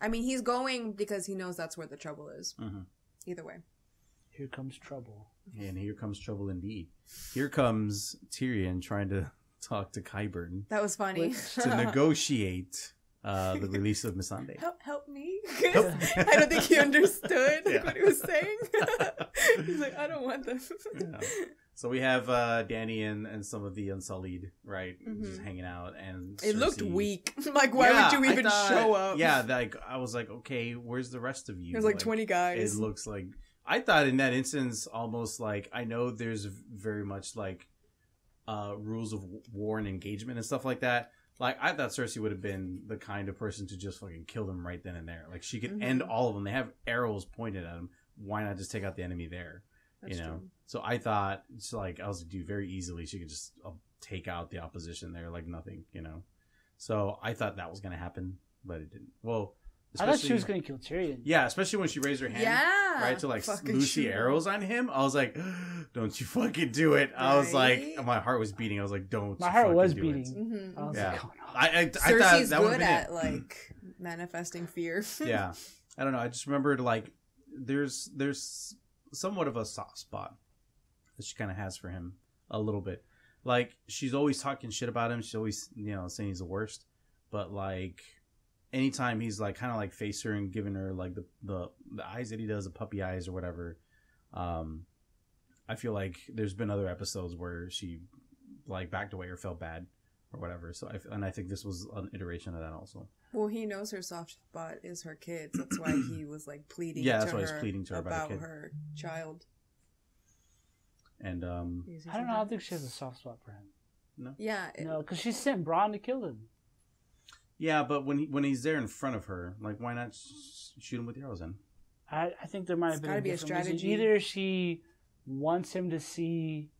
[SPEAKER 3] I mean, he's going because he knows that's where the trouble is.
[SPEAKER 1] Mhm.
[SPEAKER 3] Either way.
[SPEAKER 2] here comes trouble.
[SPEAKER 1] And here comes trouble indeed. Here comes Tyrion trying to talk to Qyburn.
[SPEAKER 3] That was funny.
[SPEAKER 1] to negotiate uh, the release of Missandei.
[SPEAKER 3] help, help me.
[SPEAKER 1] Help.
[SPEAKER 3] I don't think he understood
[SPEAKER 1] Yeah.
[SPEAKER 3] what he was saying. He's like, I don't want them.
[SPEAKER 1] Yeah. So we have uh, Dany and, and some of the Unsullied, right, just
[SPEAKER 3] Mhm.
[SPEAKER 1] hanging out, and
[SPEAKER 3] It looked weak. like, why
[SPEAKER 1] Yeah,
[SPEAKER 3] would you even
[SPEAKER 1] thought-
[SPEAKER 3] show up?
[SPEAKER 1] Yeah, like I was like, okay, where's the rest of you?
[SPEAKER 3] There's like, 20 guys.
[SPEAKER 1] It looks like I thought in that instance, almost like I know there's very much like uh, rules of war and engagement and stuff like that. Like I thought Cersei would have been the kind of person to just fucking kill them right then and there. Like she could
[SPEAKER 3] Mhm.
[SPEAKER 1] end all of them. They have arrows pointed at them. Why not just take out the enemy there?
[SPEAKER 3] That's
[SPEAKER 1] you know.
[SPEAKER 3] true.
[SPEAKER 1] So I thought it's like I was like, dude, very easily she could just uh, take out the opposition there like nothing. You know. So I thought that was gonna happen, but it didn't. Well,
[SPEAKER 2] I thought she was gonna kill Tyrion.
[SPEAKER 1] Yeah, especially when she raised her hand
[SPEAKER 3] Yeah.
[SPEAKER 1] right to like
[SPEAKER 3] Fucking
[SPEAKER 1] loose the arrows on him i was like don't you fucking do it i was like my heart was beating i was like don't
[SPEAKER 2] My heart was beating.
[SPEAKER 3] Mm-hmm.
[SPEAKER 2] I was
[SPEAKER 1] Yeah.
[SPEAKER 2] like, oh no.
[SPEAKER 1] i i, I thought that would
[SPEAKER 3] good at
[SPEAKER 1] been
[SPEAKER 3] like manifesting fear.
[SPEAKER 1] yeah i don't know i just remembered like there's there's somewhat of a soft spot that she kind of has for him a little bit. Like she's always talking shit about him. She's always you know saying he's the worst. But like anytime he's like kind of like face her and giving her like the, the the eyes that he does the puppy eyes or whatever um i feel like there's been other episodes where she like backed away or felt bad or whatever. So I, and i think this was an iteration of that also
[SPEAKER 3] Well, he knows her soft spot is her kids. That's why he was like pleading.
[SPEAKER 1] Yeah,
[SPEAKER 3] to
[SPEAKER 1] that's why he's
[SPEAKER 3] her
[SPEAKER 1] pleading to her about
[SPEAKER 3] about
[SPEAKER 1] her
[SPEAKER 3] her child.
[SPEAKER 1] and um
[SPEAKER 2] I don't know. I
[SPEAKER 3] something?
[SPEAKER 2] think she has a soft spot for him. No.
[SPEAKER 3] Yeah. it-
[SPEAKER 2] No, because she sent Bronn to kill him.
[SPEAKER 1] yeah but when he, when he's there in front of her like why not sh- shoot him with the arrows in
[SPEAKER 2] I, I think there might have
[SPEAKER 3] It's
[SPEAKER 2] been
[SPEAKER 3] gotta
[SPEAKER 2] a
[SPEAKER 3] be a
[SPEAKER 2] different reason.
[SPEAKER 3] strategy.
[SPEAKER 2] Either she wants him to see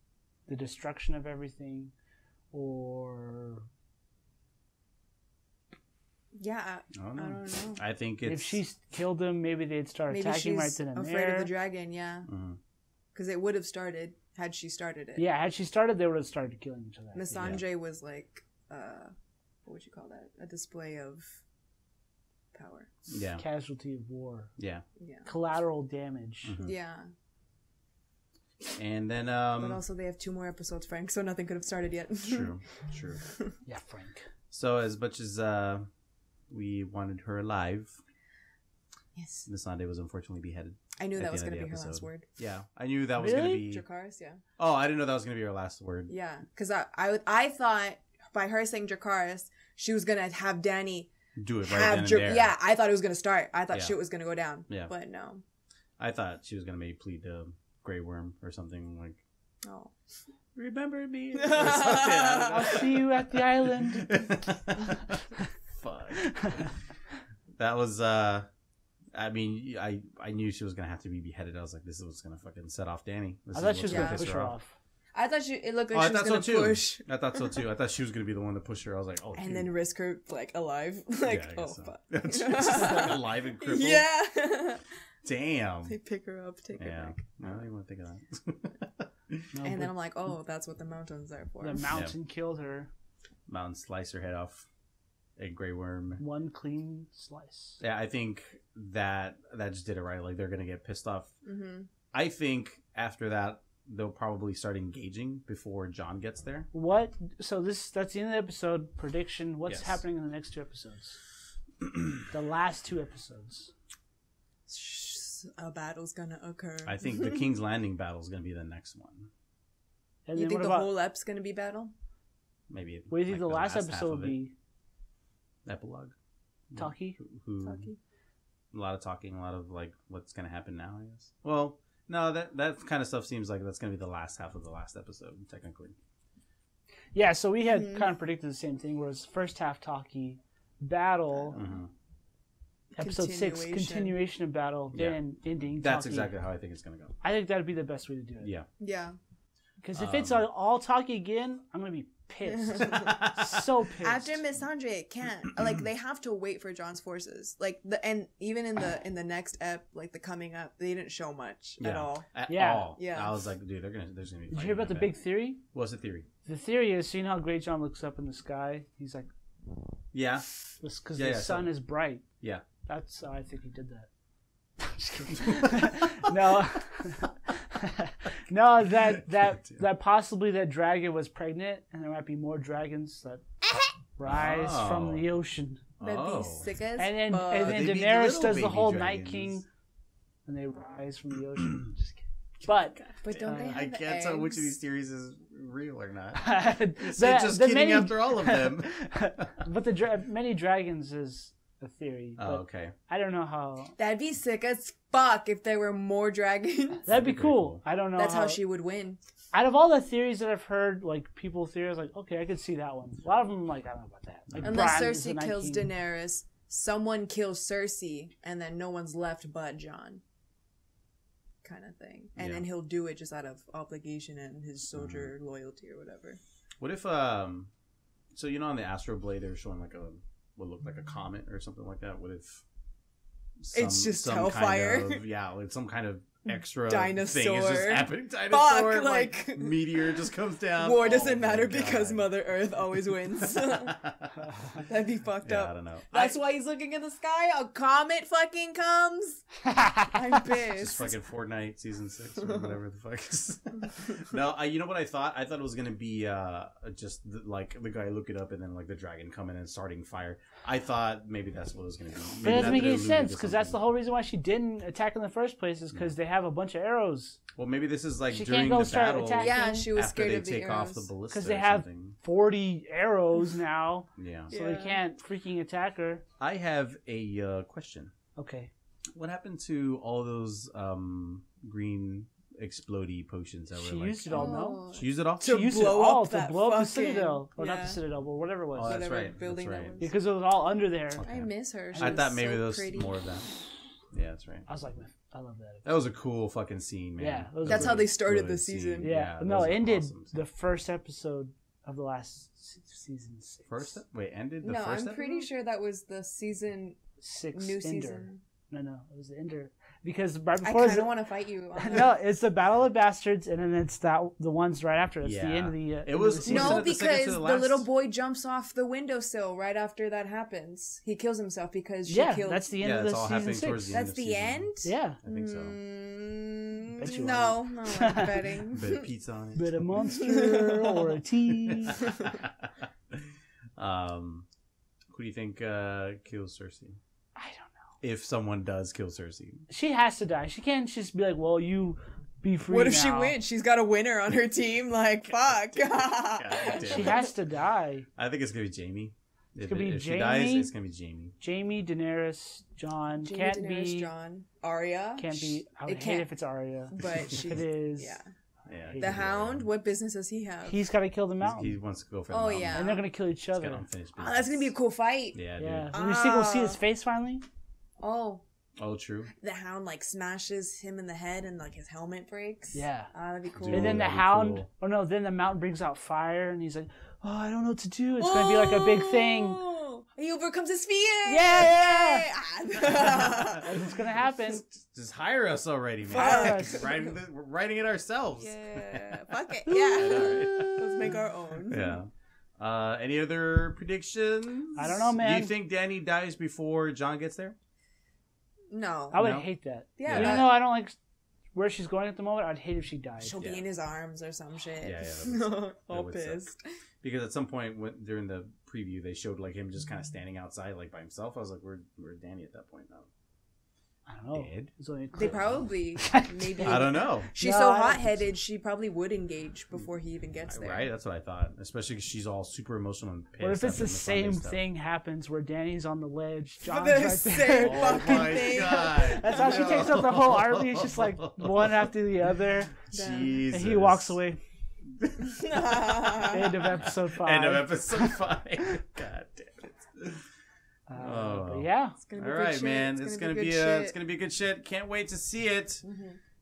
[SPEAKER 2] the destruction of everything, or
[SPEAKER 3] yeah.
[SPEAKER 1] i don't
[SPEAKER 3] I,
[SPEAKER 1] know
[SPEAKER 3] I don't know.
[SPEAKER 1] i think it's
[SPEAKER 2] if she killed him, maybe they'd start
[SPEAKER 3] Maybe
[SPEAKER 2] attacking right then and
[SPEAKER 3] afraid
[SPEAKER 2] there.
[SPEAKER 3] of the dragon. Yeah, because it would have started had she started it.
[SPEAKER 2] yeah, had she started, they would have started killing each other.
[SPEAKER 3] Miss was like, uh, what would you call that? A display of power.
[SPEAKER 1] yeah
[SPEAKER 2] Casualty of war,
[SPEAKER 1] yeah
[SPEAKER 3] Yeah.
[SPEAKER 2] collateral damage.
[SPEAKER 1] Mhm.
[SPEAKER 3] Yeah.
[SPEAKER 1] and then
[SPEAKER 3] but
[SPEAKER 1] um
[SPEAKER 3] also, they have two more episodes, Frank, so nothing could have started yet.
[SPEAKER 1] true true
[SPEAKER 2] Yeah, Frank.
[SPEAKER 1] So as much as uh, we wanted her alive,
[SPEAKER 3] yes.
[SPEAKER 1] Missandei was unfortunately beheaded.
[SPEAKER 3] I knew that was going to be
[SPEAKER 1] the
[SPEAKER 3] her last word.
[SPEAKER 1] Yeah, I knew that was gonna
[SPEAKER 2] Really?
[SPEAKER 1] be.
[SPEAKER 3] Dracarys, yeah.
[SPEAKER 1] Oh, I didn't know that was gonna be her last word.
[SPEAKER 3] Yeah, because I, I, I thought by her saying Dracarys, she was going to have Dany
[SPEAKER 1] Do it right
[SPEAKER 3] have
[SPEAKER 1] then and there.
[SPEAKER 3] Yeah, I thought it was going to start. I thought
[SPEAKER 1] Yeah.
[SPEAKER 3] shit was going to go down.
[SPEAKER 1] Yeah.
[SPEAKER 3] But no.
[SPEAKER 1] I thought she was gonna maybe plead to Grey Worm or something like.
[SPEAKER 3] Oh.
[SPEAKER 1] Remember me.
[SPEAKER 2] I'll see you at the island.
[SPEAKER 1] Fuck. That was. uh I mean, I I knew she was gonna have to be beheaded. I was like, this is what's gonna fucking set off Dany. This
[SPEAKER 2] I thought she was gonna
[SPEAKER 3] Yeah.
[SPEAKER 2] push her off.
[SPEAKER 3] I thought she, it looked
[SPEAKER 1] Oh,
[SPEAKER 3] like
[SPEAKER 1] I
[SPEAKER 3] she was
[SPEAKER 1] thought
[SPEAKER 3] going to
[SPEAKER 1] too.
[SPEAKER 3] push
[SPEAKER 1] I thought so too. I thought she was gonna be the one to push her. I was like, oh,
[SPEAKER 3] and
[SPEAKER 1] dude.
[SPEAKER 3] then risk her, like, alive. like,
[SPEAKER 1] Yeah, I
[SPEAKER 3] oh,
[SPEAKER 1] so.
[SPEAKER 3] fuck.
[SPEAKER 1] Just like alive and crippled.
[SPEAKER 3] Yeah.
[SPEAKER 1] Damn.
[SPEAKER 3] they pick her up, take her back.
[SPEAKER 1] No, I didn't even want to think of that.
[SPEAKER 2] No,
[SPEAKER 3] And
[SPEAKER 2] but
[SPEAKER 3] then I'm like, oh, that's what the mountain's are for.
[SPEAKER 2] the mountain killed her.
[SPEAKER 1] Mountain slice her head off. A gray worm.
[SPEAKER 2] One clean slice.
[SPEAKER 1] Yeah, I think that that just did it right. Like they're gonna get pissed off.
[SPEAKER 3] hmm
[SPEAKER 1] I think after that they'll probably start engaging before Jon gets there.
[SPEAKER 2] What? So this that's the end of the episode. Prediction. What's
[SPEAKER 1] Yes.
[SPEAKER 2] happening in the next two episodes? The last two episodes.
[SPEAKER 3] A battle's gonna occur.
[SPEAKER 1] I think the King's Landing battle is going to be the next one.
[SPEAKER 2] And
[SPEAKER 3] you think the
[SPEAKER 2] about
[SPEAKER 3] whole ep's gonna be battle?
[SPEAKER 1] Maybe.
[SPEAKER 2] what do you think
[SPEAKER 1] like
[SPEAKER 2] the last
[SPEAKER 1] half
[SPEAKER 2] episode
[SPEAKER 1] will
[SPEAKER 2] would
[SPEAKER 1] it.
[SPEAKER 2] be?
[SPEAKER 1] Epilogue.
[SPEAKER 2] Talkie?
[SPEAKER 1] Who, who-
[SPEAKER 3] Talkie?
[SPEAKER 1] A lot of talking, a lot of like what's going to happen now. I guess. Well, no, that that kind of stuff seems like that's going to be the last half of the last episode, technically.
[SPEAKER 2] Yeah, so we had
[SPEAKER 3] Mhm.
[SPEAKER 2] kind of predicted the same thing, whereas first half talkie, battle,
[SPEAKER 1] hmm
[SPEAKER 2] episode six,
[SPEAKER 3] Continuation.
[SPEAKER 2] continuation of battle,
[SPEAKER 1] Yeah.
[SPEAKER 2] then ending.
[SPEAKER 1] That's
[SPEAKER 2] talkie.
[SPEAKER 1] exactly how I think it's going to go.
[SPEAKER 2] I think that'd be the best way to do it.
[SPEAKER 1] Yeah.
[SPEAKER 3] Yeah.
[SPEAKER 2] Because if it's
[SPEAKER 1] Um,
[SPEAKER 2] all, all talkie again, I'm gonna be pissed. so pissed.
[SPEAKER 3] After Missandei it can't like they have to wait for Jon's forces. Like the and even in the in the next ep, like the coming up, they didn't show much at
[SPEAKER 1] Yeah.
[SPEAKER 3] all.
[SPEAKER 1] At
[SPEAKER 2] Yeah.
[SPEAKER 1] all.
[SPEAKER 3] Yeah.
[SPEAKER 1] I was like, dude, they're gonna. There's gonna be.
[SPEAKER 2] Did you hear about the
[SPEAKER 1] in
[SPEAKER 2] big theory?
[SPEAKER 1] What's the theory?
[SPEAKER 2] The theory is, seeing how great Jon looks up in the sky, he's like,
[SPEAKER 1] Yeah.
[SPEAKER 2] because
[SPEAKER 1] Yeah,
[SPEAKER 2] the
[SPEAKER 1] yeah,
[SPEAKER 2] sun
[SPEAKER 1] so-
[SPEAKER 2] is bright.
[SPEAKER 1] Yeah.
[SPEAKER 2] That's how I think he did that. Just kidding. no, no, that that that possibly that dragon was pregnant, and there might be more dragons that rise from
[SPEAKER 1] Oh.
[SPEAKER 2] the ocean.
[SPEAKER 3] That'd
[SPEAKER 1] Oh.
[SPEAKER 3] be sick as
[SPEAKER 2] And then
[SPEAKER 3] fuck.
[SPEAKER 2] and then
[SPEAKER 1] they be
[SPEAKER 2] Daenerys does the whole
[SPEAKER 1] dragons.
[SPEAKER 2] Night King, and they rise from the ocean. Just kidding. But
[SPEAKER 3] But don't they
[SPEAKER 2] Uh,
[SPEAKER 3] have
[SPEAKER 1] I can't tell which of these theories is real or not.
[SPEAKER 2] the,
[SPEAKER 1] You said just kidding
[SPEAKER 2] many-
[SPEAKER 1] after all of them.
[SPEAKER 2] but the dra- many dragons is a theory.
[SPEAKER 1] oh,
[SPEAKER 2] But
[SPEAKER 1] okay.
[SPEAKER 2] I don't know how.
[SPEAKER 3] That'd be sick as fuck if there were more dragons.
[SPEAKER 2] That'd be cool.
[SPEAKER 1] cool.
[SPEAKER 2] I don't know.
[SPEAKER 3] That's how she would win.
[SPEAKER 2] Out of all the theories that I've heard, like people theories, like okay, I could see that one. A lot of them, like I don't know about that. Like,
[SPEAKER 3] Unless
[SPEAKER 2] Bran
[SPEAKER 3] Cersei kills
[SPEAKER 2] King.
[SPEAKER 3] Daenerys, someone kills Cersei, and then no one's left but Jon. Kind of thing. And
[SPEAKER 1] Yeah.
[SPEAKER 3] then he'll do it just out of obligation and his soldier
[SPEAKER 2] Mm-hmm.
[SPEAKER 3] loyalty or whatever.
[SPEAKER 1] What if um, so you know on the Astro Blade they're showing like a what looked like a comet or something like that. What if
[SPEAKER 3] It's just
[SPEAKER 1] kind
[SPEAKER 3] hellfire.
[SPEAKER 1] of- yeah, like some kind of extra
[SPEAKER 3] Dinosaur.
[SPEAKER 1] thing is just happening. Dinosaur,
[SPEAKER 3] Fuck,
[SPEAKER 1] like,
[SPEAKER 3] like-
[SPEAKER 1] meteor just comes down.
[SPEAKER 3] War
[SPEAKER 1] Oh
[SPEAKER 3] doesn't
[SPEAKER 1] my
[SPEAKER 3] matter because Mother Earth always wins. That'd be fucked
[SPEAKER 1] I
[SPEAKER 3] up.
[SPEAKER 1] don't know.
[SPEAKER 3] That's
[SPEAKER 1] I,
[SPEAKER 3] why he's looking in the sky. A comet fucking comes. I'm pissed.
[SPEAKER 1] just
[SPEAKER 3] pissed.
[SPEAKER 1] fucking Fortnite season six or whatever the fuck. Is. no, I, you know what I thought? I thought it was gonna be uh just the, like the guy look it up and then like the dragon coming and starting fire. I thought maybe that's what it was gonna be.
[SPEAKER 2] But
[SPEAKER 1] Maybe
[SPEAKER 2] it doesn't make any sense because that's the whole reason why she didn't attack in the first place is because they have a bunch of arrows.
[SPEAKER 1] Well, maybe this is like
[SPEAKER 2] She can't
[SPEAKER 1] during
[SPEAKER 2] go
[SPEAKER 1] the
[SPEAKER 2] start
[SPEAKER 1] battle.
[SPEAKER 2] attacking.
[SPEAKER 3] yeah, she was
[SPEAKER 1] after
[SPEAKER 3] scared
[SPEAKER 1] they
[SPEAKER 3] of the
[SPEAKER 1] take off
[SPEAKER 3] arrows.
[SPEAKER 1] the ballista
[SPEAKER 2] Because they
[SPEAKER 1] or
[SPEAKER 2] have
[SPEAKER 1] something.
[SPEAKER 2] 40 arrows now,
[SPEAKER 1] Yeah.
[SPEAKER 2] so they can't freaking attack her.
[SPEAKER 1] I have a uh, question.
[SPEAKER 2] Okay.
[SPEAKER 1] What happened to all those um, green explodey potions that
[SPEAKER 2] She
[SPEAKER 1] were like?
[SPEAKER 2] used it all, no?
[SPEAKER 1] She used it all.
[SPEAKER 3] To
[SPEAKER 2] she used
[SPEAKER 3] blow
[SPEAKER 2] it all
[SPEAKER 3] up
[SPEAKER 2] to blow up the citadel. Or not the citadel, but whatever it was.
[SPEAKER 1] Oh, that's
[SPEAKER 3] Whatever
[SPEAKER 1] right.
[SPEAKER 3] building
[SPEAKER 1] that's right.
[SPEAKER 2] because it was all under there.
[SPEAKER 1] Okay.
[SPEAKER 3] I miss her. She
[SPEAKER 1] I thought maybe
[SPEAKER 3] so
[SPEAKER 1] there was
[SPEAKER 3] pretty.
[SPEAKER 1] more of that. Yeah, that's right.
[SPEAKER 2] I was like, man, I love that.
[SPEAKER 1] That was a cool fucking scene, man.
[SPEAKER 2] Yeah, that
[SPEAKER 3] That's
[SPEAKER 2] a
[SPEAKER 3] how they started
[SPEAKER 1] good
[SPEAKER 3] the season.
[SPEAKER 1] scene.
[SPEAKER 2] Yeah,
[SPEAKER 1] that
[SPEAKER 2] no, it ended
[SPEAKER 1] awesome.
[SPEAKER 2] the first episode of the last se- season six.
[SPEAKER 1] first. Wait, ended the
[SPEAKER 3] No,
[SPEAKER 1] first.
[SPEAKER 3] I'm pretty
[SPEAKER 1] episode?
[SPEAKER 3] sure that was the season
[SPEAKER 2] six
[SPEAKER 3] new
[SPEAKER 2] ender.
[SPEAKER 3] season.
[SPEAKER 2] No, no, it was the ender because right before
[SPEAKER 3] I
[SPEAKER 2] kind
[SPEAKER 3] of want to fight you.
[SPEAKER 2] No, it's the Battle of Bastards, and then it's that the ones right after. It's the end of the. Uh, end of
[SPEAKER 1] was-
[SPEAKER 2] the
[SPEAKER 3] No,
[SPEAKER 1] it the
[SPEAKER 3] because
[SPEAKER 1] the
[SPEAKER 3] the, little boy jumps off the windowsill right after that happens. He kills himself because she
[SPEAKER 2] yeah,
[SPEAKER 3] killed.
[SPEAKER 2] that's the end
[SPEAKER 1] Yeah,
[SPEAKER 2] of the season six.
[SPEAKER 1] towards the
[SPEAKER 3] That's the end.
[SPEAKER 2] Yeah,
[SPEAKER 1] I think so.
[SPEAKER 3] Mm, no, no, I'm betting.
[SPEAKER 1] Bit of pizza on it.
[SPEAKER 2] but a monster or a tea.
[SPEAKER 1] um, who do you think uh, kills Cersei?
[SPEAKER 2] I don't know.
[SPEAKER 1] If someone does kill Cersei,
[SPEAKER 2] She has to die. She can't just be like, "Well, you be free."
[SPEAKER 3] what if she wins? She's got a winner on her team. Like fuck.
[SPEAKER 1] God
[SPEAKER 2] She has to die.
[SPEAKER 1] I think it's gonna be Jaime. If,
[SPEAKER 2] gonna be
[SPEAKER 1] if she dies,
[SPEAKER 2] Jaime.
[SPEAKER 1] it's gonna be Jaime.
[SPEAKER 2] Jaime, Daenerys, Jon
[SPEAKER 3] Jaime,
[SPEAKER 2] can't
[SPEAKER 3] Daenerys,
[SPEAKER 2] be.
[SPEAKER 3] Jon, Arya.
[SPEAKER 2] Can't be. I would
[SPEAKER 3] It
[SPEAKER 2] hate
[SPEAKER 3] can't-
[SPEAKER 2] if it's Arya.
[SPEAKER 3] But
[SPEAKER 2] if
[SPEAKER 3] she's
[SPEAKER 2] it is,
[SPEAKER 3] yeah.
[SPEAKER 1] Yeah,
[SPEAKER 2] The
[SPEAKER 3] The Hound. What business does he have?
[SPEAKER 2] he's got to kill the
[SPEAKER 1] he's-
[SPEAKER 2] mountain,
[SPEAKER 1] He wants to go for the
[SPEAKER 3] Oh,
[SPEAKER 1] mountain.
[SPEAKER 3] yeah.
[SPEAKER 2] and they're gonna kill each other.
[SPEAKER 3] Oh, that's gonna be a cool fight.
[SPEAKER 1] Yeah,
[SPEAKER 2] Yeah,
[SPEAKER 1] dude.
[SPEAKER 2] when we see, we'll see his face finally.
[SPEAKER 3] Oh,
[SPEAKER 1] Oh, true.
[SPEAKER 3] the Hound like smashes him in the head and like his helmet breaks.
[SPEAKER 2] Yeah.
[SPEAKER 3] Ah, that'd be cool.
[SPEAKER 1] Dude,
[SPEAKER 2] and then the hound,
[SPEAKER 1] cool.
[SPEAKER 2] oh no, then the mountain brings out fire, and he's like, "Oh, I don't know what to do. It's gonna be like a big thing.
[SPEAKER 3] Oh, He overcomes his fear.
[SPEAKER 2] Yeah,
[SPEAKER 3] yeah.
[SPEAKER 2] It's gonna happen."
[SPEAKER 1] Just, just hire us already, man.
[SPEAKER 2] Hire us.
[SPEAKER 1] writing, the, we're writing it ourselves.
[SPEAKER 3] yeah. Fuck it. Yeah.
[SPEAKER 1] know,
[SPEAKER 3] Let's make our own.
[SPEAKER 1] Yeah. Uh, any other predictions?
[SPEAKER 2] I don't know, man.
[SPEAKER 1] Do
[SPEAKER 2] man.
[SPEAKER 1] you think Dany dies before Jon gets there?
[SPEAKER 3] No.
[SPEAKER 2] I would
[SPEAKER 1] No.
[SPEAKER 2] hate that.
[SPEAKER 3] Yeah,
[SPEAKER 2] Even
[SPEAKER 3] that-
[SPEAKER 2] though I don't like where she's going at the moment, I'd hate if she died.
[SPEAKER 3] She'll
[SPEAKER 1] Yeah.
[SPEAKER 3] be in his arms or some shit.
[SPEAKER 1] Yeah, yeah, that
[SPEAKER 3] All
[SPEAKER 1] would suck.
[SPEAKER 3] pissed.
[SPEAKER 1] Because at some point when, during the preview they showed like him just kind of standing outside like by himself. I was like, where where Dany at that point now?
[SPEAKER 2] I don't know.
[SPEAKER 1] Dead?
[SPEAKER 2] It's only a
[SPEAKER 3] They probably maybe.
[SPEAKER 1] I don't know.
[SPEAKER 3] She's
[SPEAKER 2] No,
[SPEAKER 3] so
[SPEAKER 2] I
[SPEAKER 3] hot headed. She probably would engage before he even gets there.
[SPEAKER 1] Right, that's what I thought. Especially because she's all super emotional and pissed.
[SPEAKER 2] What if it's
[SPEAKER 1] after
[SPEAKER 2] the same thing happens where Dany's on the ledge,
[SPEAKER 3] For
[SPEAKER 2] Jon's
[SPEAKER 3] the
[SPEAKER 2] right
[SPEAKER 3] same
[SPEAKER 2] there?
[SPEAKER 1] Oh
[SPEAKER 3] fucking
[SPEAKER 1] my
[SPEAKER 3] thing.
[SPEAKER 1] god!
[SPEAKER 2] That's how she takes out the whole army. It's just like one after the other,
[SPEAKER 1] Jesus.
[SPEAKER 2] and he walks away. End of episode five.
[SPEAKER 1] End of episode five. God damn it!
[SPEAKER 2] Uh,
[SPEAKER 1] Oh.
[SPEAKER 2] But yeah,
[SPEAKER 3] It's gonna
[SPEAKER 1] All
[SPEAKER 3] be good
[SPEAKER 1] right,
[SPEAKER 3] shit.
[SPEAKER 1] man. It's, gonna, be,
[SPEAKER 3] good
[SPEAKER 1] a,
[SPEAKER 3] shit. Mm-hmm.
[SPEAKER 1] it's gonna be good shit. Can't wait to see it.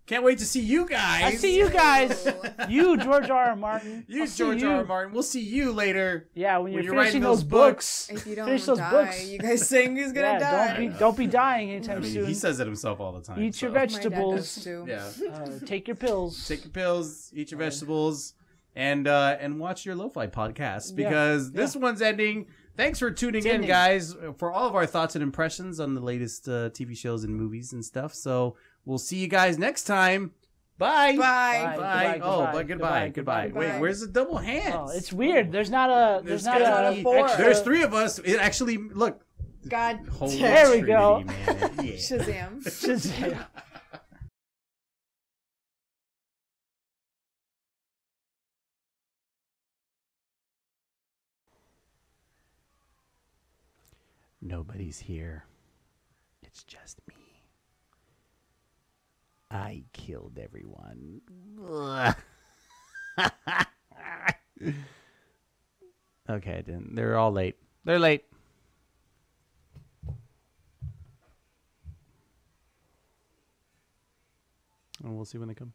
[SPEAKER 1] Can't wait to see you guys.
[SPEAKER 2] I see you guys. You, George R. R. Martin.
[SPEAKER 1] You,
[SPEAKER 2] I'll
[SPEAKER 1] George
[SPEAKER 2] you.
[SPEAKER 1] R. R. Martin. We'll see you later.
[SPEAKER 2] Yeah, when you're,
[SPEAKER 1] you're
[SPEAKER 2] finishing
[SPEAKER 1] those
[SPEAKER 2] those books.
[SPEAKER 3] If you
[SPEAKER 2] Finish
[SPEAKER 3] don't finish
[SPEAKER 2] those
[SPEAKER 3] die,
[SPEAKER 2] books.
[SPEAKER 3] you guys saying he's gonna
[SPEAKER 2] yeah,
[SPEAKER 3] die.
[SPEAKER 2] don't be don't be dying
[SPEAKER 1] I
[SPEAKER 2] anytime
[SPEAKER 1] mean,
[SPEAKER 2] soon.
[SPEAKER 1] he says it himself all the time.
[SPEAKER 2] Eat your
[SPEAKER 1] so.
[SPEAKER 3] My dad
[SPEAKER 2] vegetables.
[SPEAKER 3] too.
[SPEAKER 1] Yeah.
[SPEAKER 2] Uh, take your pills.
[SPEAKER 1] Take your pills, eat your vegetables, and uh, and watch your lo-fi podcast
[SPEAKER 2] Yeah,
[SPEAKER 1] because this one's ending. Thanks for tuning in,
[SPEAKER 2] ending.
[SPEAKER 1] guys, for all of our thoughts and impressions on the latest uh, TV shows and movies and stuff. So we'll see you guys next time. Bye.
[SPEAKER 3] Bye.
[SPEAKER 2] Bye.
[SPEAKER 1] Bye.
[SPEAKER 2] Goodbye,
[SPEAKER 1] oh,
[SPEAKER 2] goodbye,
[SPEAKER 1] but goodbye,
[SPEAKER 2] goodbye,
[SPEAKER 1] goodbye.
[SPEAKER 2] goodby,
[SPEAKER 1] Wait, where's the double hands?
[SPEAKER 2] Oh, it's weird. There's not a. There's, not
[SPEAKER 1] gotta
[SPEAKER 2] a.
[SPEAKER 3] four.
[SPEAKER 2] extra-
[SPEAKER 1] There's three of us. It actually look.
[SPEAKER 3] God
[SPEAKER 1] Holy
[SPEAKER 2] There we go.
[SPEAKER 1] Trinity, man. Yeah.
[SPEAKER 3] Shazam.
[SPEAKER 2] Shazam.
[SPEAKER 1] Nobody's here. It's just me. I killed everyone. okay, I didn't. They're all late. They're late. And we'll see when they come.